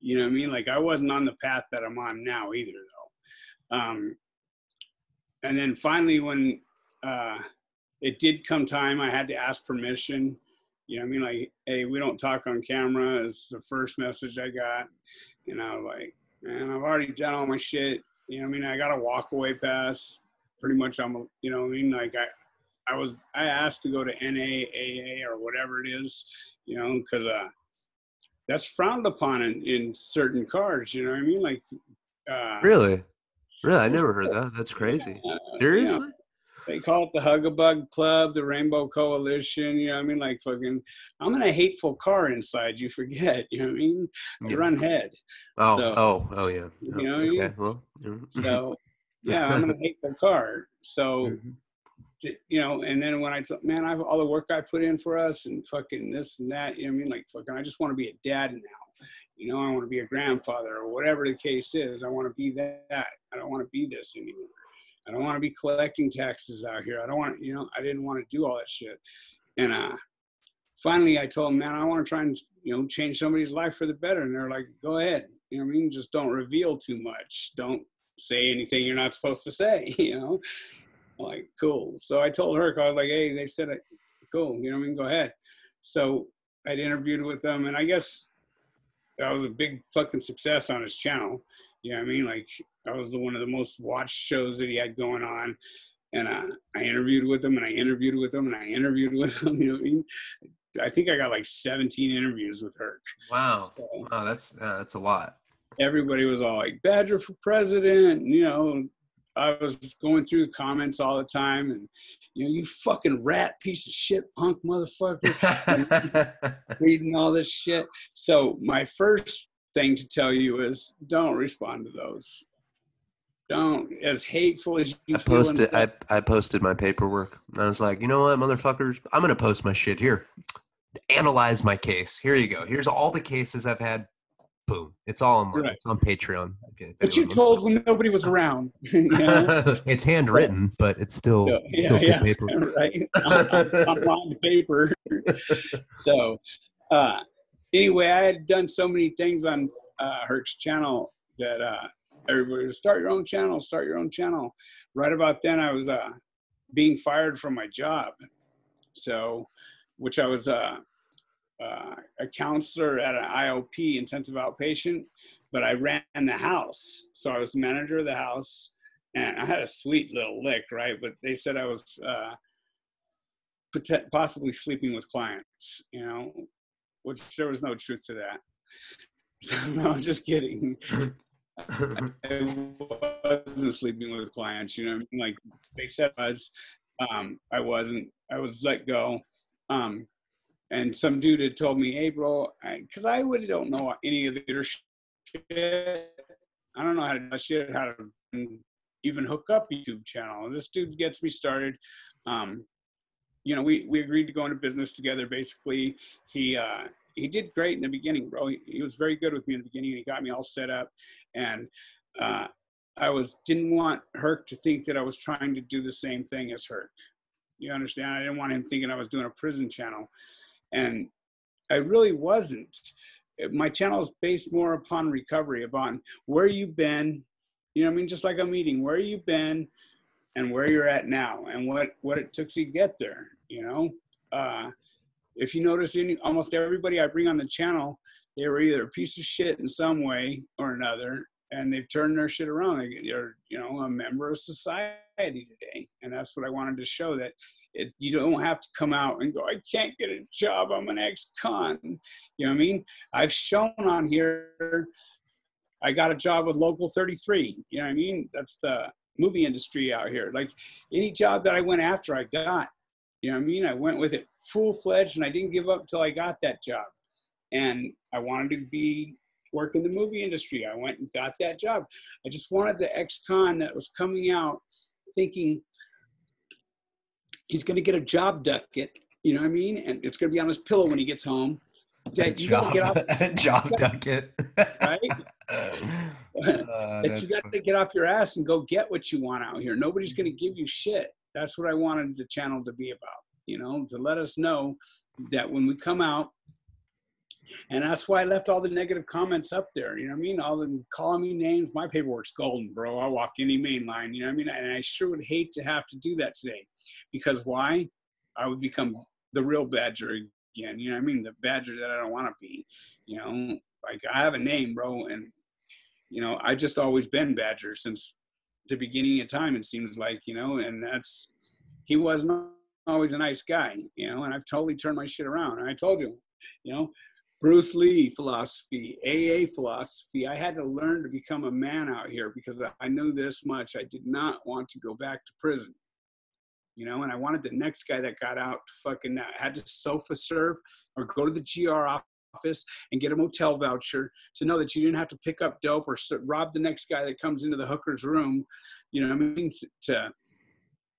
You know what I mean? Like, I wasn't on the path that I'm on now either, though. Um, and then finally, when uh, it did come time, I had to ask permission. You know, I mean, like, "Hey, we don't talk on camera." Is the first message I got, and I was like, "Man, I've already done all my shit." You know, I mean, I got a walk away pass. Pretty much, I'm, you know, I mean, like I I was I asked to go to NAAA or whatever it is, you know, because uh, that's frowned upon in, in certain cars. You know what I mean? Like, uh, really, really, I never heard that. That's crazy. Uh, Seriously. You know, they call it the Hug-a-Bug Club, the Rainbow Coalition. You know what I mean? Like fucking, I'm in a hateful car inside. You forget. You know what I mean? I yeah. run head. Oh, so, oh, oh yeah. You know okay. I mean? Well, yeah. so yeah, I'm in a hateful car. So mm-hmm you know, and then when I thought, man, I've all the work I put in for us and fucking this and that, you know I mean? Like fucking, I just want to be a dad now. You know, I want to be a grandfather or whatever the case is. I want to be that. I don't want to be this anymore. I don't want to be collecting taxes out here. I don't want, you know, I didn't want to do all that shit. And uh, finally, I told them, man, I want to try and, you know, change somebody's life for the better. And they're like, go ahead. You know what I mean? Just don't reveal too much. Don't say anything you're not supposed to say, you know? I'm like, cool. So I told her, I was like, hey, they said, it. cool, you know what I mean? Go ahead. So I'd interviewed with them, and I guess that was a big fucking success on his channel. You know what I mean? Like, I was the, one of the most watched shows that he had going on. And uh, I interviewed with him, and I interviewed with him, and I interviewed with him. You know what I mean? I think I got like 17 interviews with Herc. Wow. So, wow, that's uh, that's a lot. Everybody was all like Badger for president, you know, I was going through the comments all the time, and you know, you fucking rat piece of shit, punk motherfucker, reading all this shit. So my first thing to tell you is, don't respond to those. Don't as hateful as you. I posted. I I posted my paperwork. I was like, you know what, motherfuckers, I'm gonna post my shit here. Analyze my case. Here you go. Here's all the cases I've had boom it's all on right. it's on patreon okay, but you told when nobody was around it's handwritten but it's still yeah, still yeah, paper. right. On, on paper. So uh anyway i had done so many things on uh herc's channel that uh everybody was start your own channel start your own channel. Right about then i was uh being fired from my job. So which i was uh a counselor at an IOP, intensive outpatient, but I ran the house. So I was the manager of the house and I had a sweet little lick, right? But they said I was uh, possibly sleeping with clients, you know, which there was no truth to that. So, no, just kidding. I wasn't sleeping with clients, you know, I mean? like they said I was, um, I wasn't, I was let go. Um, and some dude had told me, "Hey, bro," because I, I really don't know any of their shit. I don't know how to shit, how to even hook up YouTube channel. And this dude gets me started. Um, you know, we we agreed to go into business together. Basically, he uh, he did great in the beginning, bro. He, he was very good with me in the beginning. He got me all set up, and uh, I was didn't want Herc to think that I was trying to do the same thing as Herc. You understand? I didn't want him thinking I was doing a prison channel. And I really wasn't. My channel is based more upon recovery, upon where you've been, you know I mean? Just like a meeting, where you've been and where you're at now and what, what it took to get there, you know? Uh, if you notice any, almost everybody I bring on the channel, they were either a piece of shit in some way or another, and they've turned their shit around. They're, you know, a member of society today. And that's what I wanted to show that it, you don't have to come out and go, I can't get a job. I'm an ex-con. You know what I mean? I've shown on here, I got a job with Local 33. You know what I mean? That's the movie industry out here. Like any job that I went after, I got. You know what I mean? I went with it full fledged and I didn't give up until I got that job. And I wanted to be work in the movie industry. I went and got that job. I just wanted the ex-con that was coming out thinking he's going to get a job ducket. You know what I mean? And it's going to be on his pillow when he gets home. That you job, get off, job ducket. right? Uh, that you got to get off your ass and go get what you want out here. Nobody's going to give you shit. That's what I wanted the channel to be about. You know, to let us know that when we come out, and that's why I left all the negative comments up there. You know what I mean? All them calling me names. My paperwork's golden, bro. I walk any main line. You know what I mean? And I sure would hate to have to do that today, because why? I would become the real Badger again. You know what I mean? The Badger that I don't want to be. You know, like I have a name, bro, and you know I just always been Badger since the beginning of time. It seems like you know, and that's he wasn't always a nice guy. You know, and I've totally turned my shit around. I told you, you know. Bruce Lee philosophy, AA philosophy. I had to learn to become a man out here because I knew this much. I did not want to go back to prison you know, and I wanted the next guy that got out to fucking had to sofa serve or go to the GR office and get a motel voucher to know that you didn't have to pick up dope or rob the next guy that comes into the hooker's room. You know I mean? To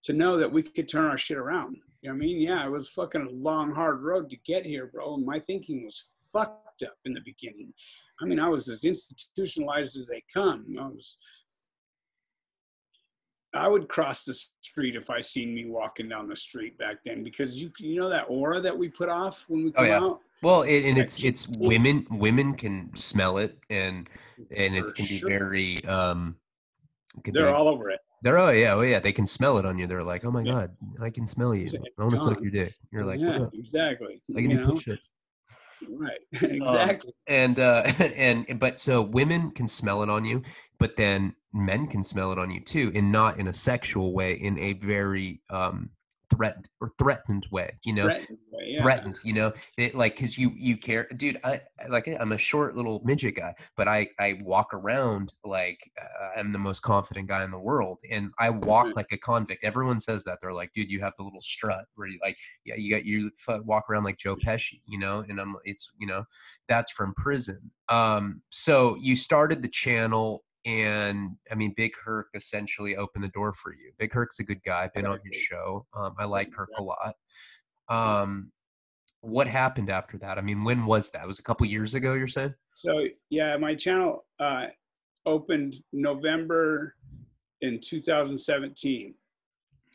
to know that we could turn our shit around. You know what I mean? Yeah, it was fucking a long, hard road to get here, bro. And my thinking was fucked up in the beginning. I mean, I was as institutionalized as they come. I was I would cross the street if I seen me walking down the street back then because you you know that aura that we put off when we Oh, come yeah. out. Well, it, and it's it's women women can smell it, and and it can be sure. very um. can be- They're all over it. They're oh yeah oh yeah they can smell it on you. They're like oh my Yeah. god I can smell you. I want to suck your dick. You're like yeah, exactly. I can you do push-ups. Right. exactly. and uh and but so women can smell it on you but then men can smell it on you too and not in a sexual way in a very um threatened or threatened way you know? Threatened way, yeah. threatened you know? It like because you you care dude i like i'm a short little midget guy but i i walk around like uh, i'm the most confident guy in the world and i walk Right. like a convict. Everyone says that. They're like dude you have the little strut where you like yeah you got you walk around like joe pesci you know? And i'm it's you know that's from prison. Um so you started the channel and I mean, Big Herc essentially opened the door for you. Big Herc's a good guy. Been on his show. Um, I like Herc a lot. Um, what happened after that? I mean, when was that? It was a couple years ago. You're saying? So yeah, my channel uh, opened November in 2017.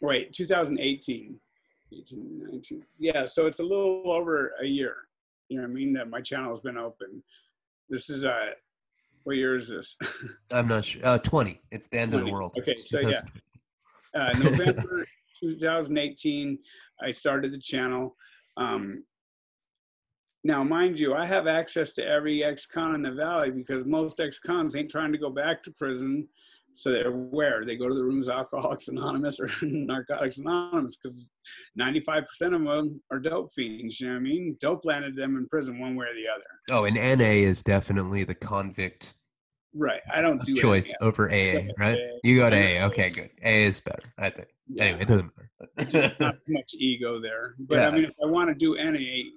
Wait, 2018. 18, 19. Yeah, so it's a little over a year. You know what I mean? That my channel has been open. This is uh what year is this? I'm not sure. Uh, 20. It's the end of the world. Okay, It's so yeah. uh, November 2018, I started the channel. Um, now, mind you, I have access to every ex-con in the valley because most ex-cons ain't trying to go back to prison. So they're where they go to the rooms, Alcoholics Anonymous or Narcotics Anonymous, because 95% of them are dope fiends. You know what I mean? Dope landed them in prison one way or the other. Oh, and NA is definitely the convict Right. I don't do choice any- over AA, right? yeah. You go to Yeah. AA. Okay, good. AA is better, I think. Yeah. Anyway, it doesn't matter. not much ego there. But I mean, if I want to do NA,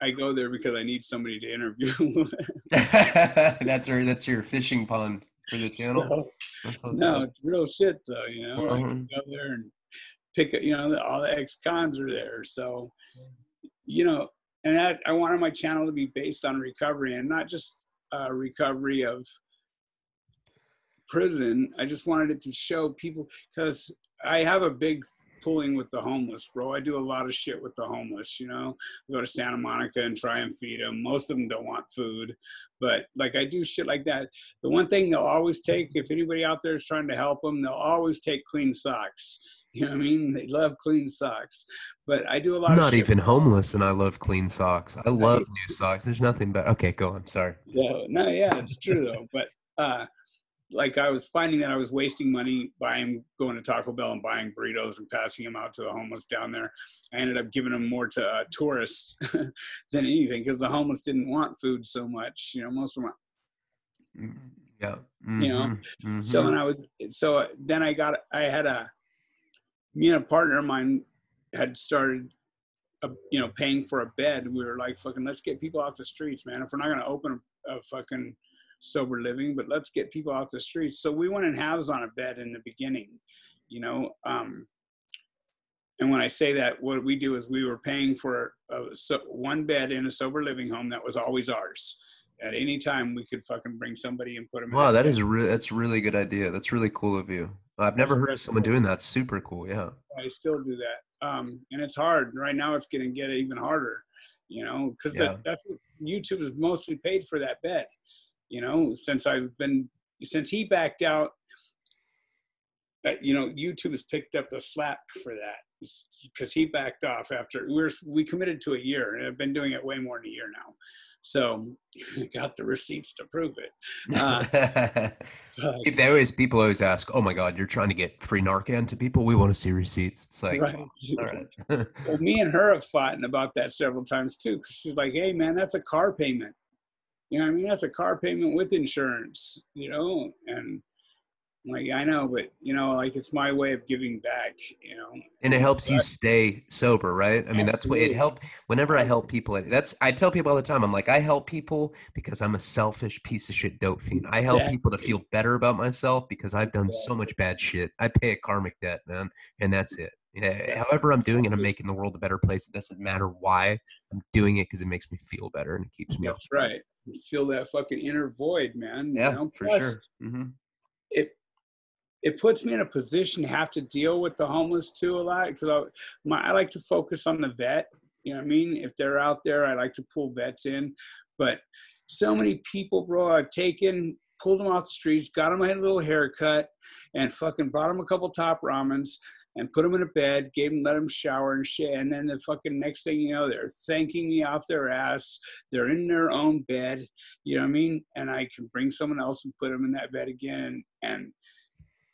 I go there because I need somebody to interview. that's your that's your fishing pond for the channel. So, no, it's real shit though. You know, I Mhm. can go there and pick. You know, all the ex-cons are there, so you know. And that, I wanted my channel to be based on recovery and not just uh, recovery of prison. I just wanted it to show people because I have a big pulling with the homeless, bro. I do a lot of shit with the homeless, you know. I go to Santa Monica and try and feed them. Most of them don't want food, but like I do shit like that. The one thing they'll always take, if anybody out there is trying to help them, they'll always take clean socks. You know what I mean? They love clean socks. But I do a lot I'm of not even homeless and I love clean socks. I love new socks. There's nothing but okay, go on. Sorry. Yeah, no, yeah, it's true though. But uh, like I was finding that I was wasting money buying, going to Taco Bell and buying burritos and passing them out to the homeless down there. I ended up giving them more to uh, tourists than anything because the homeless didn't want food so much. You know, most of them. Mm, Yeah. You know, mhm, mhm. So when I would, so then I got, I had a, me and a partner of mine had started, a, you know, paying for a bed. We were like, fucking, let's get people off the streets, man. If we're not gonna open a, a fucking sober living, but let's get people off the streets. So we went in halves on a bed in the beginning, you know, um, And when I say that, what we do is we were paying for a, so, one bed in a sober living home that was always ours. At any time, we could fucking bring somebody and put them. Wow, that is really that's really good idea. That's really cool of you. I've never heard of someone doing that. Super cool. Yeah. I still do that, um, and it's hard. Right now, it's going to get even harder. You know, because yeah. that, that's what YouTube is mostly paid for that bed. You know, since I've been since he backed out, uh, you know, YouTube has picked up the slack for that because he backed off after we are we committed to a year, and I've been doing it way more than a year now. So got the receipts to prove it. Uh, there always people always ask, "Oh my God, you're trying to get free Narcan to people? We want to see receipts." It's like, right. all right. well, me and her have fought about that several times too, because she's like, "Hey, man, that's a car payment. You know, I mean, that's a car payment with insurance. You know, and like I know, but you know, like it's my way of giving back, you know. And it helps you stay sober, right? I mean, that's what it helped. Whenever I help people, that's I tell people all the time. I'm like, I help people because I'm a selfish piece of shit dope fiend. I help people to feel better about myself because I've done so much bad shit. I pay a karmic debt, man, and that's it. Yeah, however I'm doing it, I'm making the world a better place. It doesn't matter why I'm doing it because it makes me feel better and it keeps me. That's up. right. Feel that fucking inner void, man. Yeah, you know? for Plus, sure. Mm-hmm. It it puts me in a position to have to deal with the homeless too a lot because I, my, I like to focus on the vet. You know what I mean? If they're out there, I like to pull vets in. But so many people, bro, I've taken, pulled them off the streets, got them a little haircut, and fucking brought them a couple top ramens and put them in a bed, gave them, let them shower and shit. And then the fucking next thing you know, they're thanking me off their ass. They're in their own bed. You know what I mean? And I can bring someone else and put them in that bed again. And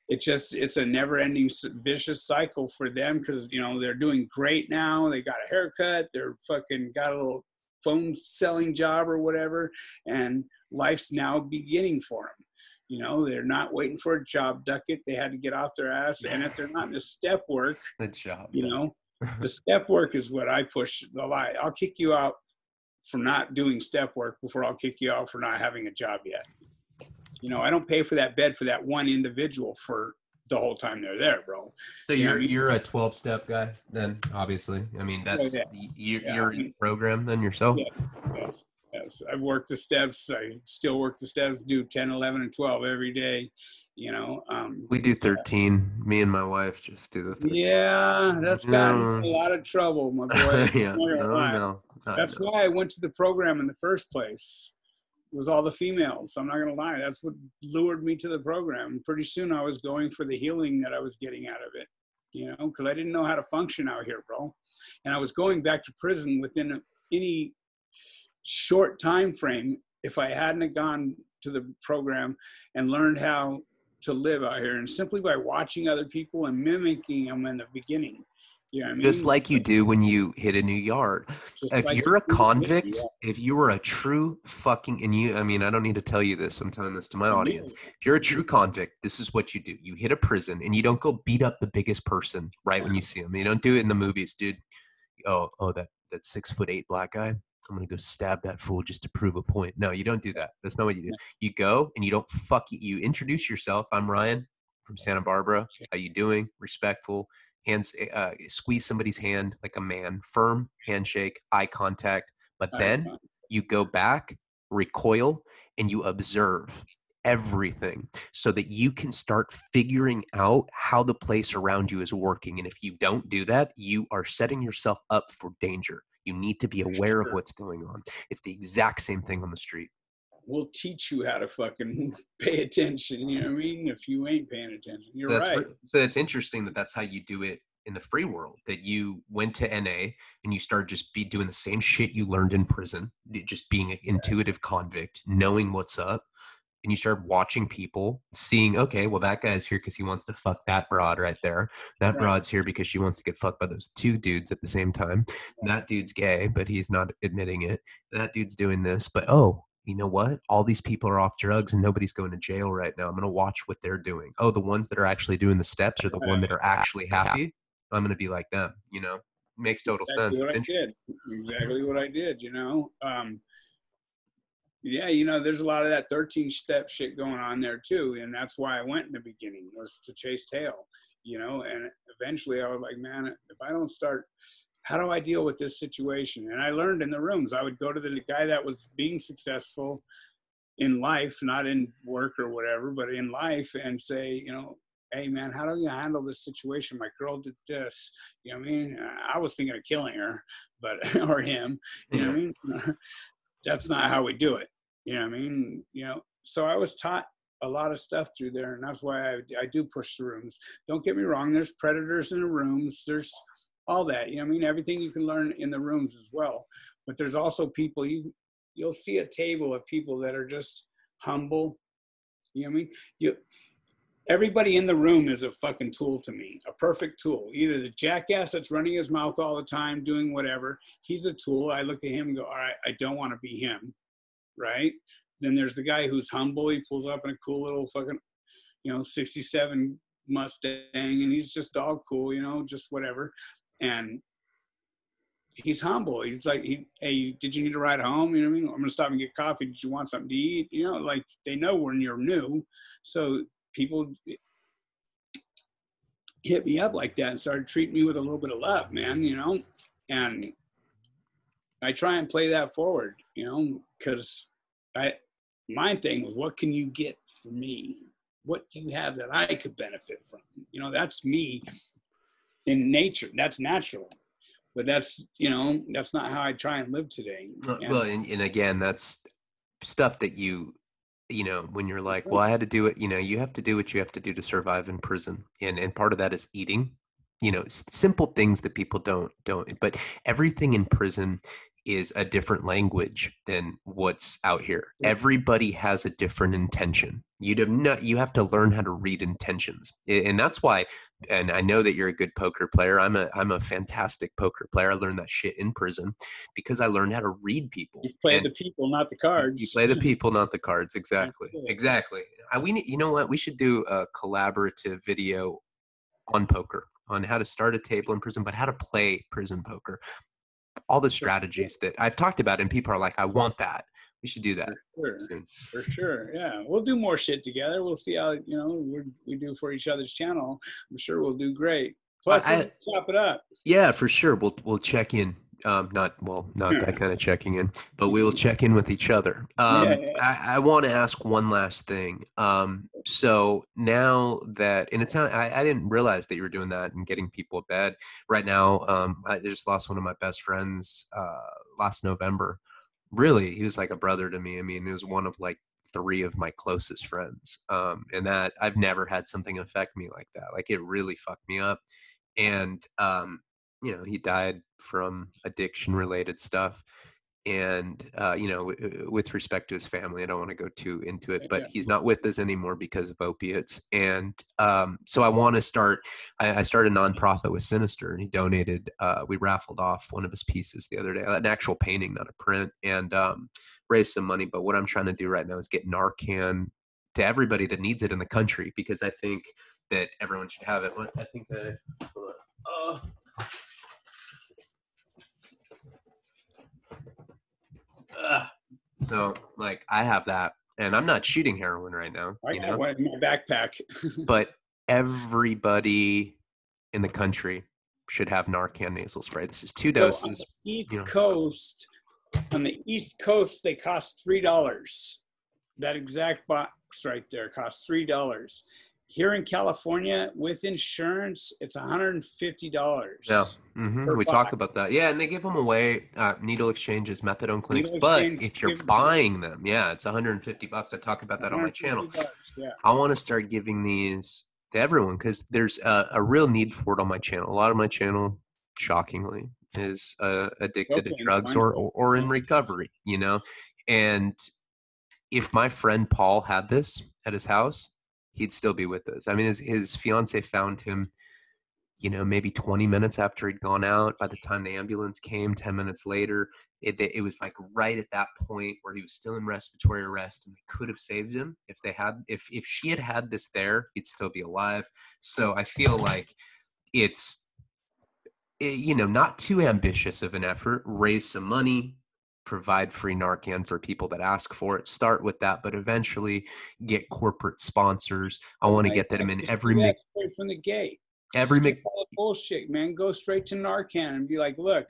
it just it's a never ending vicious cycle for them because you know they're doing great now they got a haircut they're fucking got a little phone selling job or whatever and life's now beginning for them you know they're not waiting for a job ducket they had to get off their ass and if they're not in the step work the job you know the step work is what i push a lot i'll kick you out for not doing step work before i'll kick you out for not having a job yet you know, I don't pay for that bed for that one individual for the whole time they're there, bro. So you are you're a 12 step guy then, obviously. I mean, that's oh, yeah. you're, yeah. you're in program then yourself. Yeah. I've worked the steps. I still work the steps, do 10, 11, and 12 every day. You know, um, we do 13. Me and my wife just do the 13. Yeah, that's gotten no. a lot of trouble, my boy. yeah, no, no, that's why I went to the program in the first place was all the females. I'm not gonna lie, that's what lured me to the program. Pretty soon, I was going for the healing that I was getting out of it, you know, because I didn't know how to function out here, bro. And I was going back to prison within any short time frame if I hadn't gone to the program and learned how to live out here, and simply by watching other people and mimicking them in the beginning yeah, I mean, just like you do when you hit a new yard. If like you're a convict, yeah. if you were a true fucking, and you, I mean, I don't need to tell you this. I'm telling this to my audience. If you're a true convict, this is what you do. You hit a prison, and you don't go beat up the biggest person right when you see him. You don't do it in the movies, dude. Oh, oh, that that six foot eight black guy. I'm gonna go stab that fool just to prove a point. No, you don't do that. That's not what you do. You go and you don't fuck. You introduce yourself. I'm Ryan from Santa Barbara. How you doing? Respectful hands eh, uh, squeeze somebody's hand like a man firm handshake eye contact but then you go back recoil and you observe everything so that you can start figuring out how the place around you is working and if you don't do that you are setting yourself up for danger you need to be aware of what's going on it's the exact same thing on the street we'll teach you how to fucking pay attention. You know what I mean? If you ain't paying attention, you're that's right. So it's interesting that that's how you do it in the free world. That you went to NA and you started just be doing the same shit you learned in prison, just being an intuitive convict, knowing what's up. And you start watching people, seeing, okay, well, that guy's here because he wants to fuck that broad right there. That right. broad's here because she wants to get fucked by those two dudes at the same time. That dude's gay, but he's not admitting it. That dude's doing this, but oh, you know what? All these people are off drugs and nobody's going to jail right now. I'm going to watch what they're doing. Oh, the ones that are actually doing the steps are the one that are actually happy. I'm going to be like them, you know? Makes total exactly sense. What I did. Exactly what I did, you know? Um, yeah, you know, there's a lot of that 13 step shit going on there too. And that's why I went in the beginning was to chase tail, you know, and eventually I was like, man, if I don't start, how do I deal with this situation? And I learned in the rooms. I would go to the guy that was being successful in life, not in work or whatever, but in life, and say, you know, hey man, how do you handle this situation? My girl did this. You know what I mean? I was thinking of killing her, but or him. You know what I mean? That's not how we do it. You know I mean? You know, so I was taught a lot of stuff through there, and that's why I, I do push the rooms. Don't get me wrong. There's predators in the rooms. There's all that. You know I mean? Everything you can learn in the rooms as well. But there's also people you you'll see a table of people that are just humble. You know what I mean? You everybody in the room is a fucking tool to me, a perfect tool. Either the jackass that's running his mouth all the time, doing whatever, he's a tool. I look at him and go, all right, I don't want to be him, right? Then there's the guy who's humble. He pulls up in a cool little fucking, you know, 67 Mustang and he's just all cool, you know, just whatever. And he's humble. He's like, he, hey, did you need a ride home? You know what I mean? I'm gonna stop and get coffee. Did you want something to eat? You know, like they know when you're new. So people hit me up like that and started treating me with a little bit of love, man, you know? And I try and play that forward, you know, because I my thing was what can you get for me? What do you have that I could benefit from? You know, that's me in nature. That's natural. But that's, you know, that's not how I try and live today. Well, and, and again, that's stuff that you you know when you're like well i had to do it you know you have to do what you have to do to survive in prison and and part of that is eating you know simple things that people don't don't but everything in prison is a different language than what's out here. Everybody has a different intention. You'd have not, you have to learn how to read intentions, and that's why. And I know that you're a good poker player. I'm a I'm a fantastic poker player. I learned that shit in prison because I learned how to read people. You play and the people, not the cards. You play the people, not the cards. Exactly. Exactly. I, we you know what? We should do a collaborative video on poker on how to start a table in prison, but how to play prison poker all the strategies that I've talked about, and people are like, I want that. We should do that. For sure. For sure. Yeah. We'll do more shit together. We'll see how, you know, we we do for each other's channel. I'm sure we'll do great. Plus, we'll chop it up. Yeah, for sure. We'll, we'll check in um, not well, not that kind of checking in, but we will check in with each other. Um, yeah, yeah. I, I want to ask one last thing. Um, so now that, and it's not, I, I, didn't realize that you were doing that and getting people to bed. Right now, um, I just lost one of my best friends uh, last November. Really, he was like a brother to me. I mean, he was one of like three of my closest friends, um, and that I've never had something affect me like that. Like it really fucked me up, and um, you know he died from addiction related stuff and uh, you know w- uh, with respect to his family i don't want to go too into it but he's not with us anymore because of opiates and um, so i want to start I, I, started a nonprofit with sinister and he donated uh, we raffled off one of his pieces the other day an actual painting not a print and um, raised some money but what i'm trying to do right now is get narcan to everybody that needs it in the country because i think that everyone should have it. I think that uh, Ugh. So like I have that, and I'm not shooting heroin right now. I you know? one in my backpack. but everybody in the country should have Narcan nasal spray. This is two doses. So on the East you know. Coast, on the East Coast, they cost three dollars. That exact box right there costs three dollars here in California with insurance, it's $150. Yeah, mm-hmm. we box. talk about that. Yeah, and they give them away uh, needle exchanges, methadone clinics. Needle but if you're buying them, yeah, it's 150 bucks. I talk about that on my channel. Bucks, yeah. I want to start giving these to everyone because there's a, a, real need for it on my channel. A lot of my channel, shockingly, is uh, addicted okay, to drugs or, or or in recovery. You know, and if my friend Paul had this at his house he'd still be with us. I mean, his his fiance found him, you know, maybe 20 minutes after he'd gone out. By the time the ambulance came, 10 minutes later, it it was like right at that point where he was still in respiratory arrest, and they could have saved him if they had if if she had had this there, he'd still be alive. So I feel like it's eh, you know not too ambitious of an effort. Raise some money, provide free Narcan for people that ask for it. Start with that, but eventually get corporate sponsors. I want to get them in every from the gate. Every Skip Mc- all the bullshit, man. Go straight to Narcan and be like, look,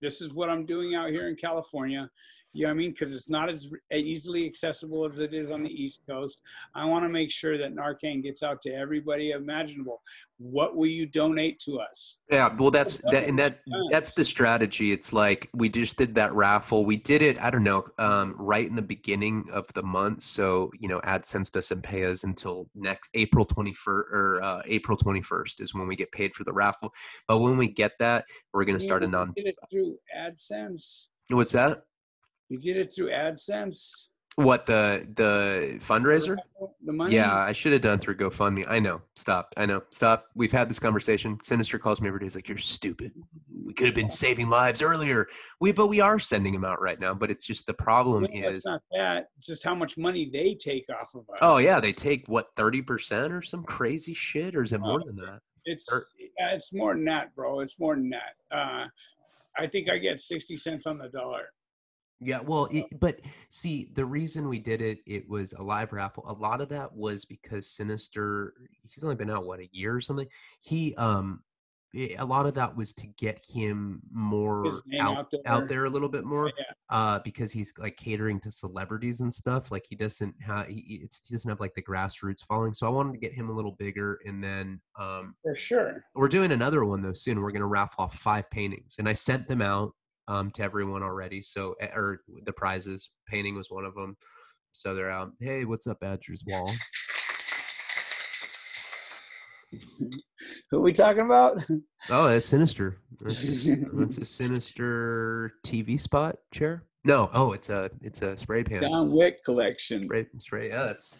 this is what I'm doing out here in California. You know what I mean? Because it's not as easily accessible as it is on the East Coast. I want to make sure that Narcan gets out to everybody imaginable. What will you donate to us? Yeah, well, that's that, and that that's the strategy. It's like we just did that raffle. We did it. I don't know, um, right in the beginning of the month. So you know, AdSense doesn't pay us until next April twenty first or uh, April twenty first is when we get paid for the raffle. But when we get that, we're gonna start a non. did it through AdSense. What's that? You did it through AdSense. What the the fundraiser? The money. Yeah, I should have done through GoFundMe. I know. Stop. I know. Stop. We've had this conversation. Sinister calls me every day. He's like, "You're stupid. We could have been saving lives earlier. We, but we are sending them out right now. But it's just the problem No, is, it's not that. It's just how much money they take off of us. oh yeah, they take what thirty percent or some crazy shit, or is it more Oh. than that? It's Or- yeah, it's more than that, bro. It's more than that. Uh, I think I get sixty cents on the dollar. Yeah, well, it, but see, the reason we did it, it was a live raffle. A lot of that was because Sinister, he's only been out what a year or something. He, um, i- a lot of that was to get him more out, out out there. there a little bit more, Yeah. uh, because he's like catering to celebrities and stuff. Like he doesn't have, he, he- it's, he doesn't have like the grassroots following. So I wanted to get him a little bigger, and then, um, For sure. we're doing another one though soon. We're gonna raffle off five paintings, and I sent them out um, to everyone already. So, eh, or the prizes. Painting was one of them. So they're out. Hey, what's up, Badger's Wall? Who are we talking about? Oh, that's sinister. That's a, a sinister TV spot chair. No, oh, it's a it's a spray pan. John Wick collection. Spray, spray. Yeah, that's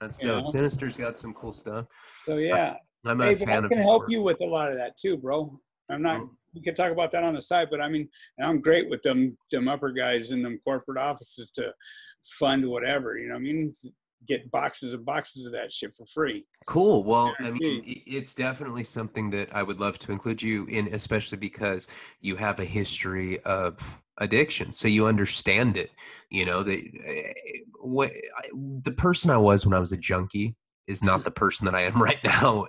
that's You dope. know? Sinister's got some cool stuff. So yeah, I'm a hey, fan I of. can help work. you with a lot of that too, bro. I'm not. We can talk about that on the side, but I mean, I'm great with them them upper guys in them corporate offices to fund whatever. You know, what I mean, get boxes and boxes of that shit for free. Cool. Well, I mean, it's definitely something that I would love to include you in, especially because you have a history of addiction, so you understand it. You know that eh, what I, the person I was when I was a junkie is not the person that I am right now.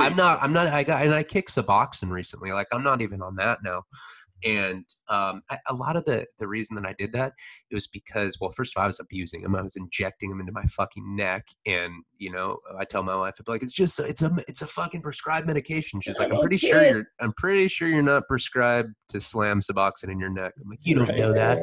I'm not. I'm not. I got and I kicked Suboxone recently. Like I'm not even on that now. And um, I- a lot of the the reason that I did that it was because well first of all i was abusing him i was injecting him into my fucking neck and you know i tell my wife I'd be like it's just it's a it's a fucking prescribed medication she's like i'm pretty sure you're i'm pretty sure you're not prescribed to slam suboxone in your neck i'm like you don't know that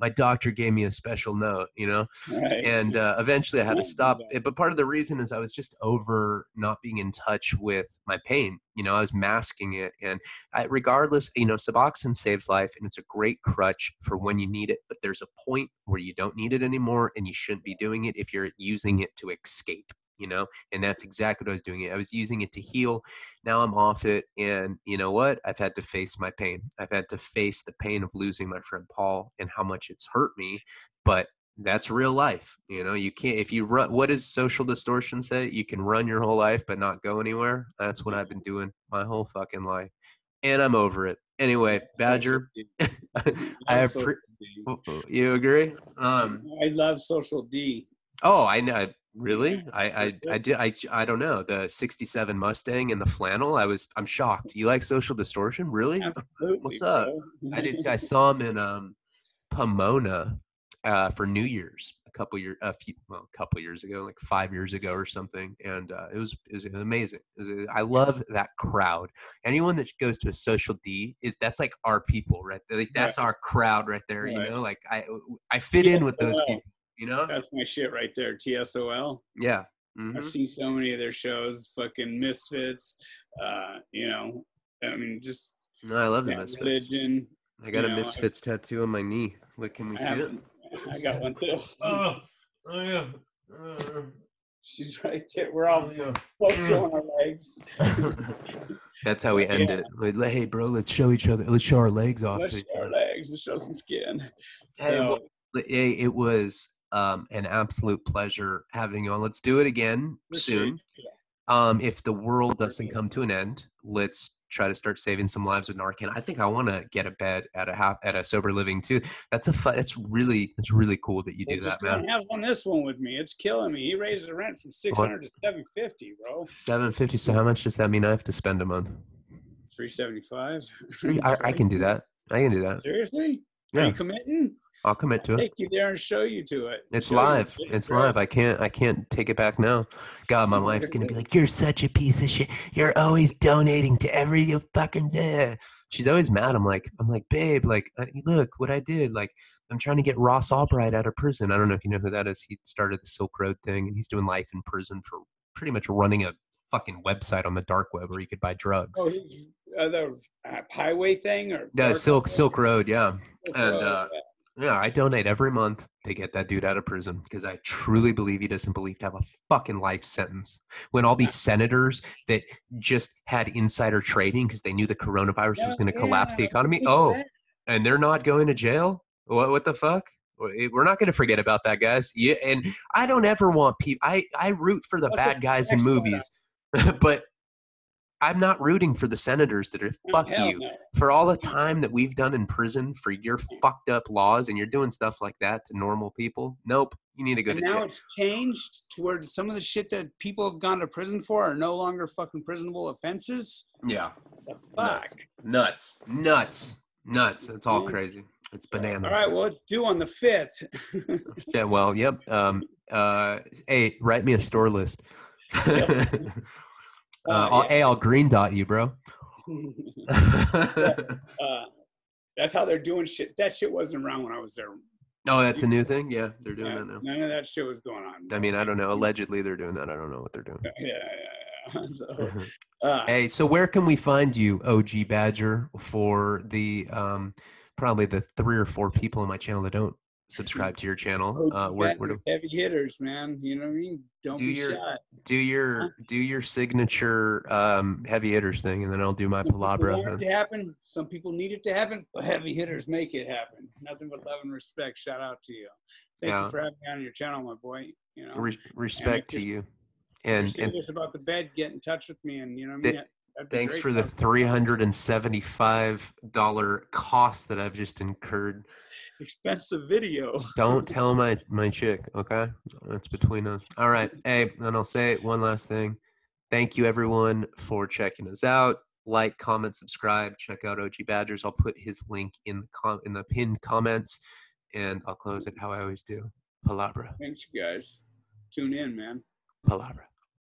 my doctor gave me a special note you know Right. and uh, eventually I had to stop it. But part of the reason is I was just over not being in touch with my pain. You know, I was masking it, and I, regardless, you know, Suboxone saves life, and it's a great crutch for when you need it. But there's a point where you don't need it anymore, and you shouldn't be doing it if you're using it to escape. You know, and that's exactly what I was doing. I was using it to heal. Now I'm off it, and you know what? I've had to face my pain. I've had to face the pain of losing my friend Paul and how much it's hurt me. But that's real life. You know, you can't if you run. What does social distortion say? You can run your whole life but not go anywhere. That's what I've been doing my whole fucking life, and I'm over it. Anyway, Badger, I Social appre- D. you agree? Um. I love Social D. Oh, I know. Really? I I I did. I I don't know the '67 Mustang and the flannel. I was. I'm shocked. You like social distortion? Really? Absolutely, What's up? I did. I saw him in um, Pomona uh, for New Year's a couple years, a few, well, a couple years ago, like five years ago or something, and uh, it was it was amazing. It was, I love that crowd. Anyone that goes to a social D is that's like our people, right? Like that's our crowd right there. You know, like I I fit in with those people. You know? That's my shit right there. TSOL. Yeah. Mhm. I've seen so many of their shows. Fucking Misfits. Uh, you know, I mean, just No, I love the Misfits. religion. I got you a know, Misfits tattoo on my knee. What can we I, see it? I got one too. Oh, oh yeah. Uh, She's right there. We're all yeah. both Mm. showing our legs. That's how we end Yeah. it. Like, hey, bro, let's show each other. Let's show our legs off Let's to each show our other. legs. Let's show some skin. Hey, well, hey, it was um, an absolute pleasure having you on. Let's do it again soon. it. Um, if the world doesn't come to an end, let's try to start saving some lives with Narcan. I think I want to get a bed at a ha- at a sober living too. That's a fun. It's really it's really cool that you do Well, that, man. Have on this one with me. It's killing me. He raised the rent from six hundred to seven fifty, bro. Seven fifty. So how much does that mean I have to spend a month? Three seventy five. I, I can do that. I can do that. Seriously? Are you committing? I'll commit to it. Take you there and show you to it. It's Show live. shit, It's bro. live. I can't. I can't take it back now. God, my wife's gonna be like, "You're such a piece of shit. You're always donating to every you fucking day." She's always mad. I'm like, I'm like, babe, like, look what I did. Like, I'm trying to get Ross Ulbricht out of prison. I don't know if you know who that is. He started the Silk Road thing, and he's doing life in prison for pretty much running a fucking website on the dark web where you could buy drugs. Oh, he's uh, the uh, highway thing or The Silk web? Silk Road, yeah. Silk and, Road, uh, yeah. Yeah, I donate every month to get that dude out of prison because I truly believe he doesn't believe to have a fucking life sentence. When all these senators that just had insider trading because they knew the coronavirus was going to collapse the economy, oh, and they're not going to jail? What, what the fuck? We're not going to forget about that, guys. Yeah, and I don't ever want people. I I root for the bad guys in movies, but I'm not rooting for the senators that are Oh, fuck you no. for all the time that we've done in prison for your fucked up laws and you're doing stuff like that to normal people. Nope, you need to go And to now jail. it's changed to where some of the shit that people have gone to prison for are no longer fucking prisonable offenses. Yeah, fuck. nuts, nuts, nuts. It's all crazy. It's bananas. All right, well, it's due on the fifth. Yeah, well, yep. Um, uh, hey, write me a store list. uh, I'll, yeah. Hey, I'll green dot you, bro. uh, that's how they're doing shit. That shit wasn't around when I was there. oh, that's a new thing. Yeah, they're doing Yeah, that now. none of that shit was going on. I mean, I don't know. Allegedly, they're doing that. I don't know what they're doing. Yeah, yeah, yeah. So, uh, Hey, so where can we find you, OG Badger, for the um, probably the three or four people on my channel that don't subscribe to your channel? Uh, where, where do, heavy hitters, man. You know what I mean? Don't Do be your- shy. do your do your signature um, heavy hitters thing, and then I'll do my Some palabra. it to happen. Some people need it to happen, but heavy hitters make it happen. Nothing but love and respect. Shout out to you. Thank Yeah. you for having me on your channel, my boy. You know, Re- respect to you, and and serious about the bed, get in touch with me, and you know, what I mean, thanks for the three hundred and seventy five dollar cost that I've just incurred. Expensive video. Don't tell my my chick, okay? That's between us. All right. Hey, and I'll say one last thing. Thank you everyone for checking us out. Like, comment, subscribe. Check out OG Badgers. I'll put his link in the com- in the pinned comments, and I'll close it how I always do. Palabra, Thanks, you guys. Tune in, man. palabra.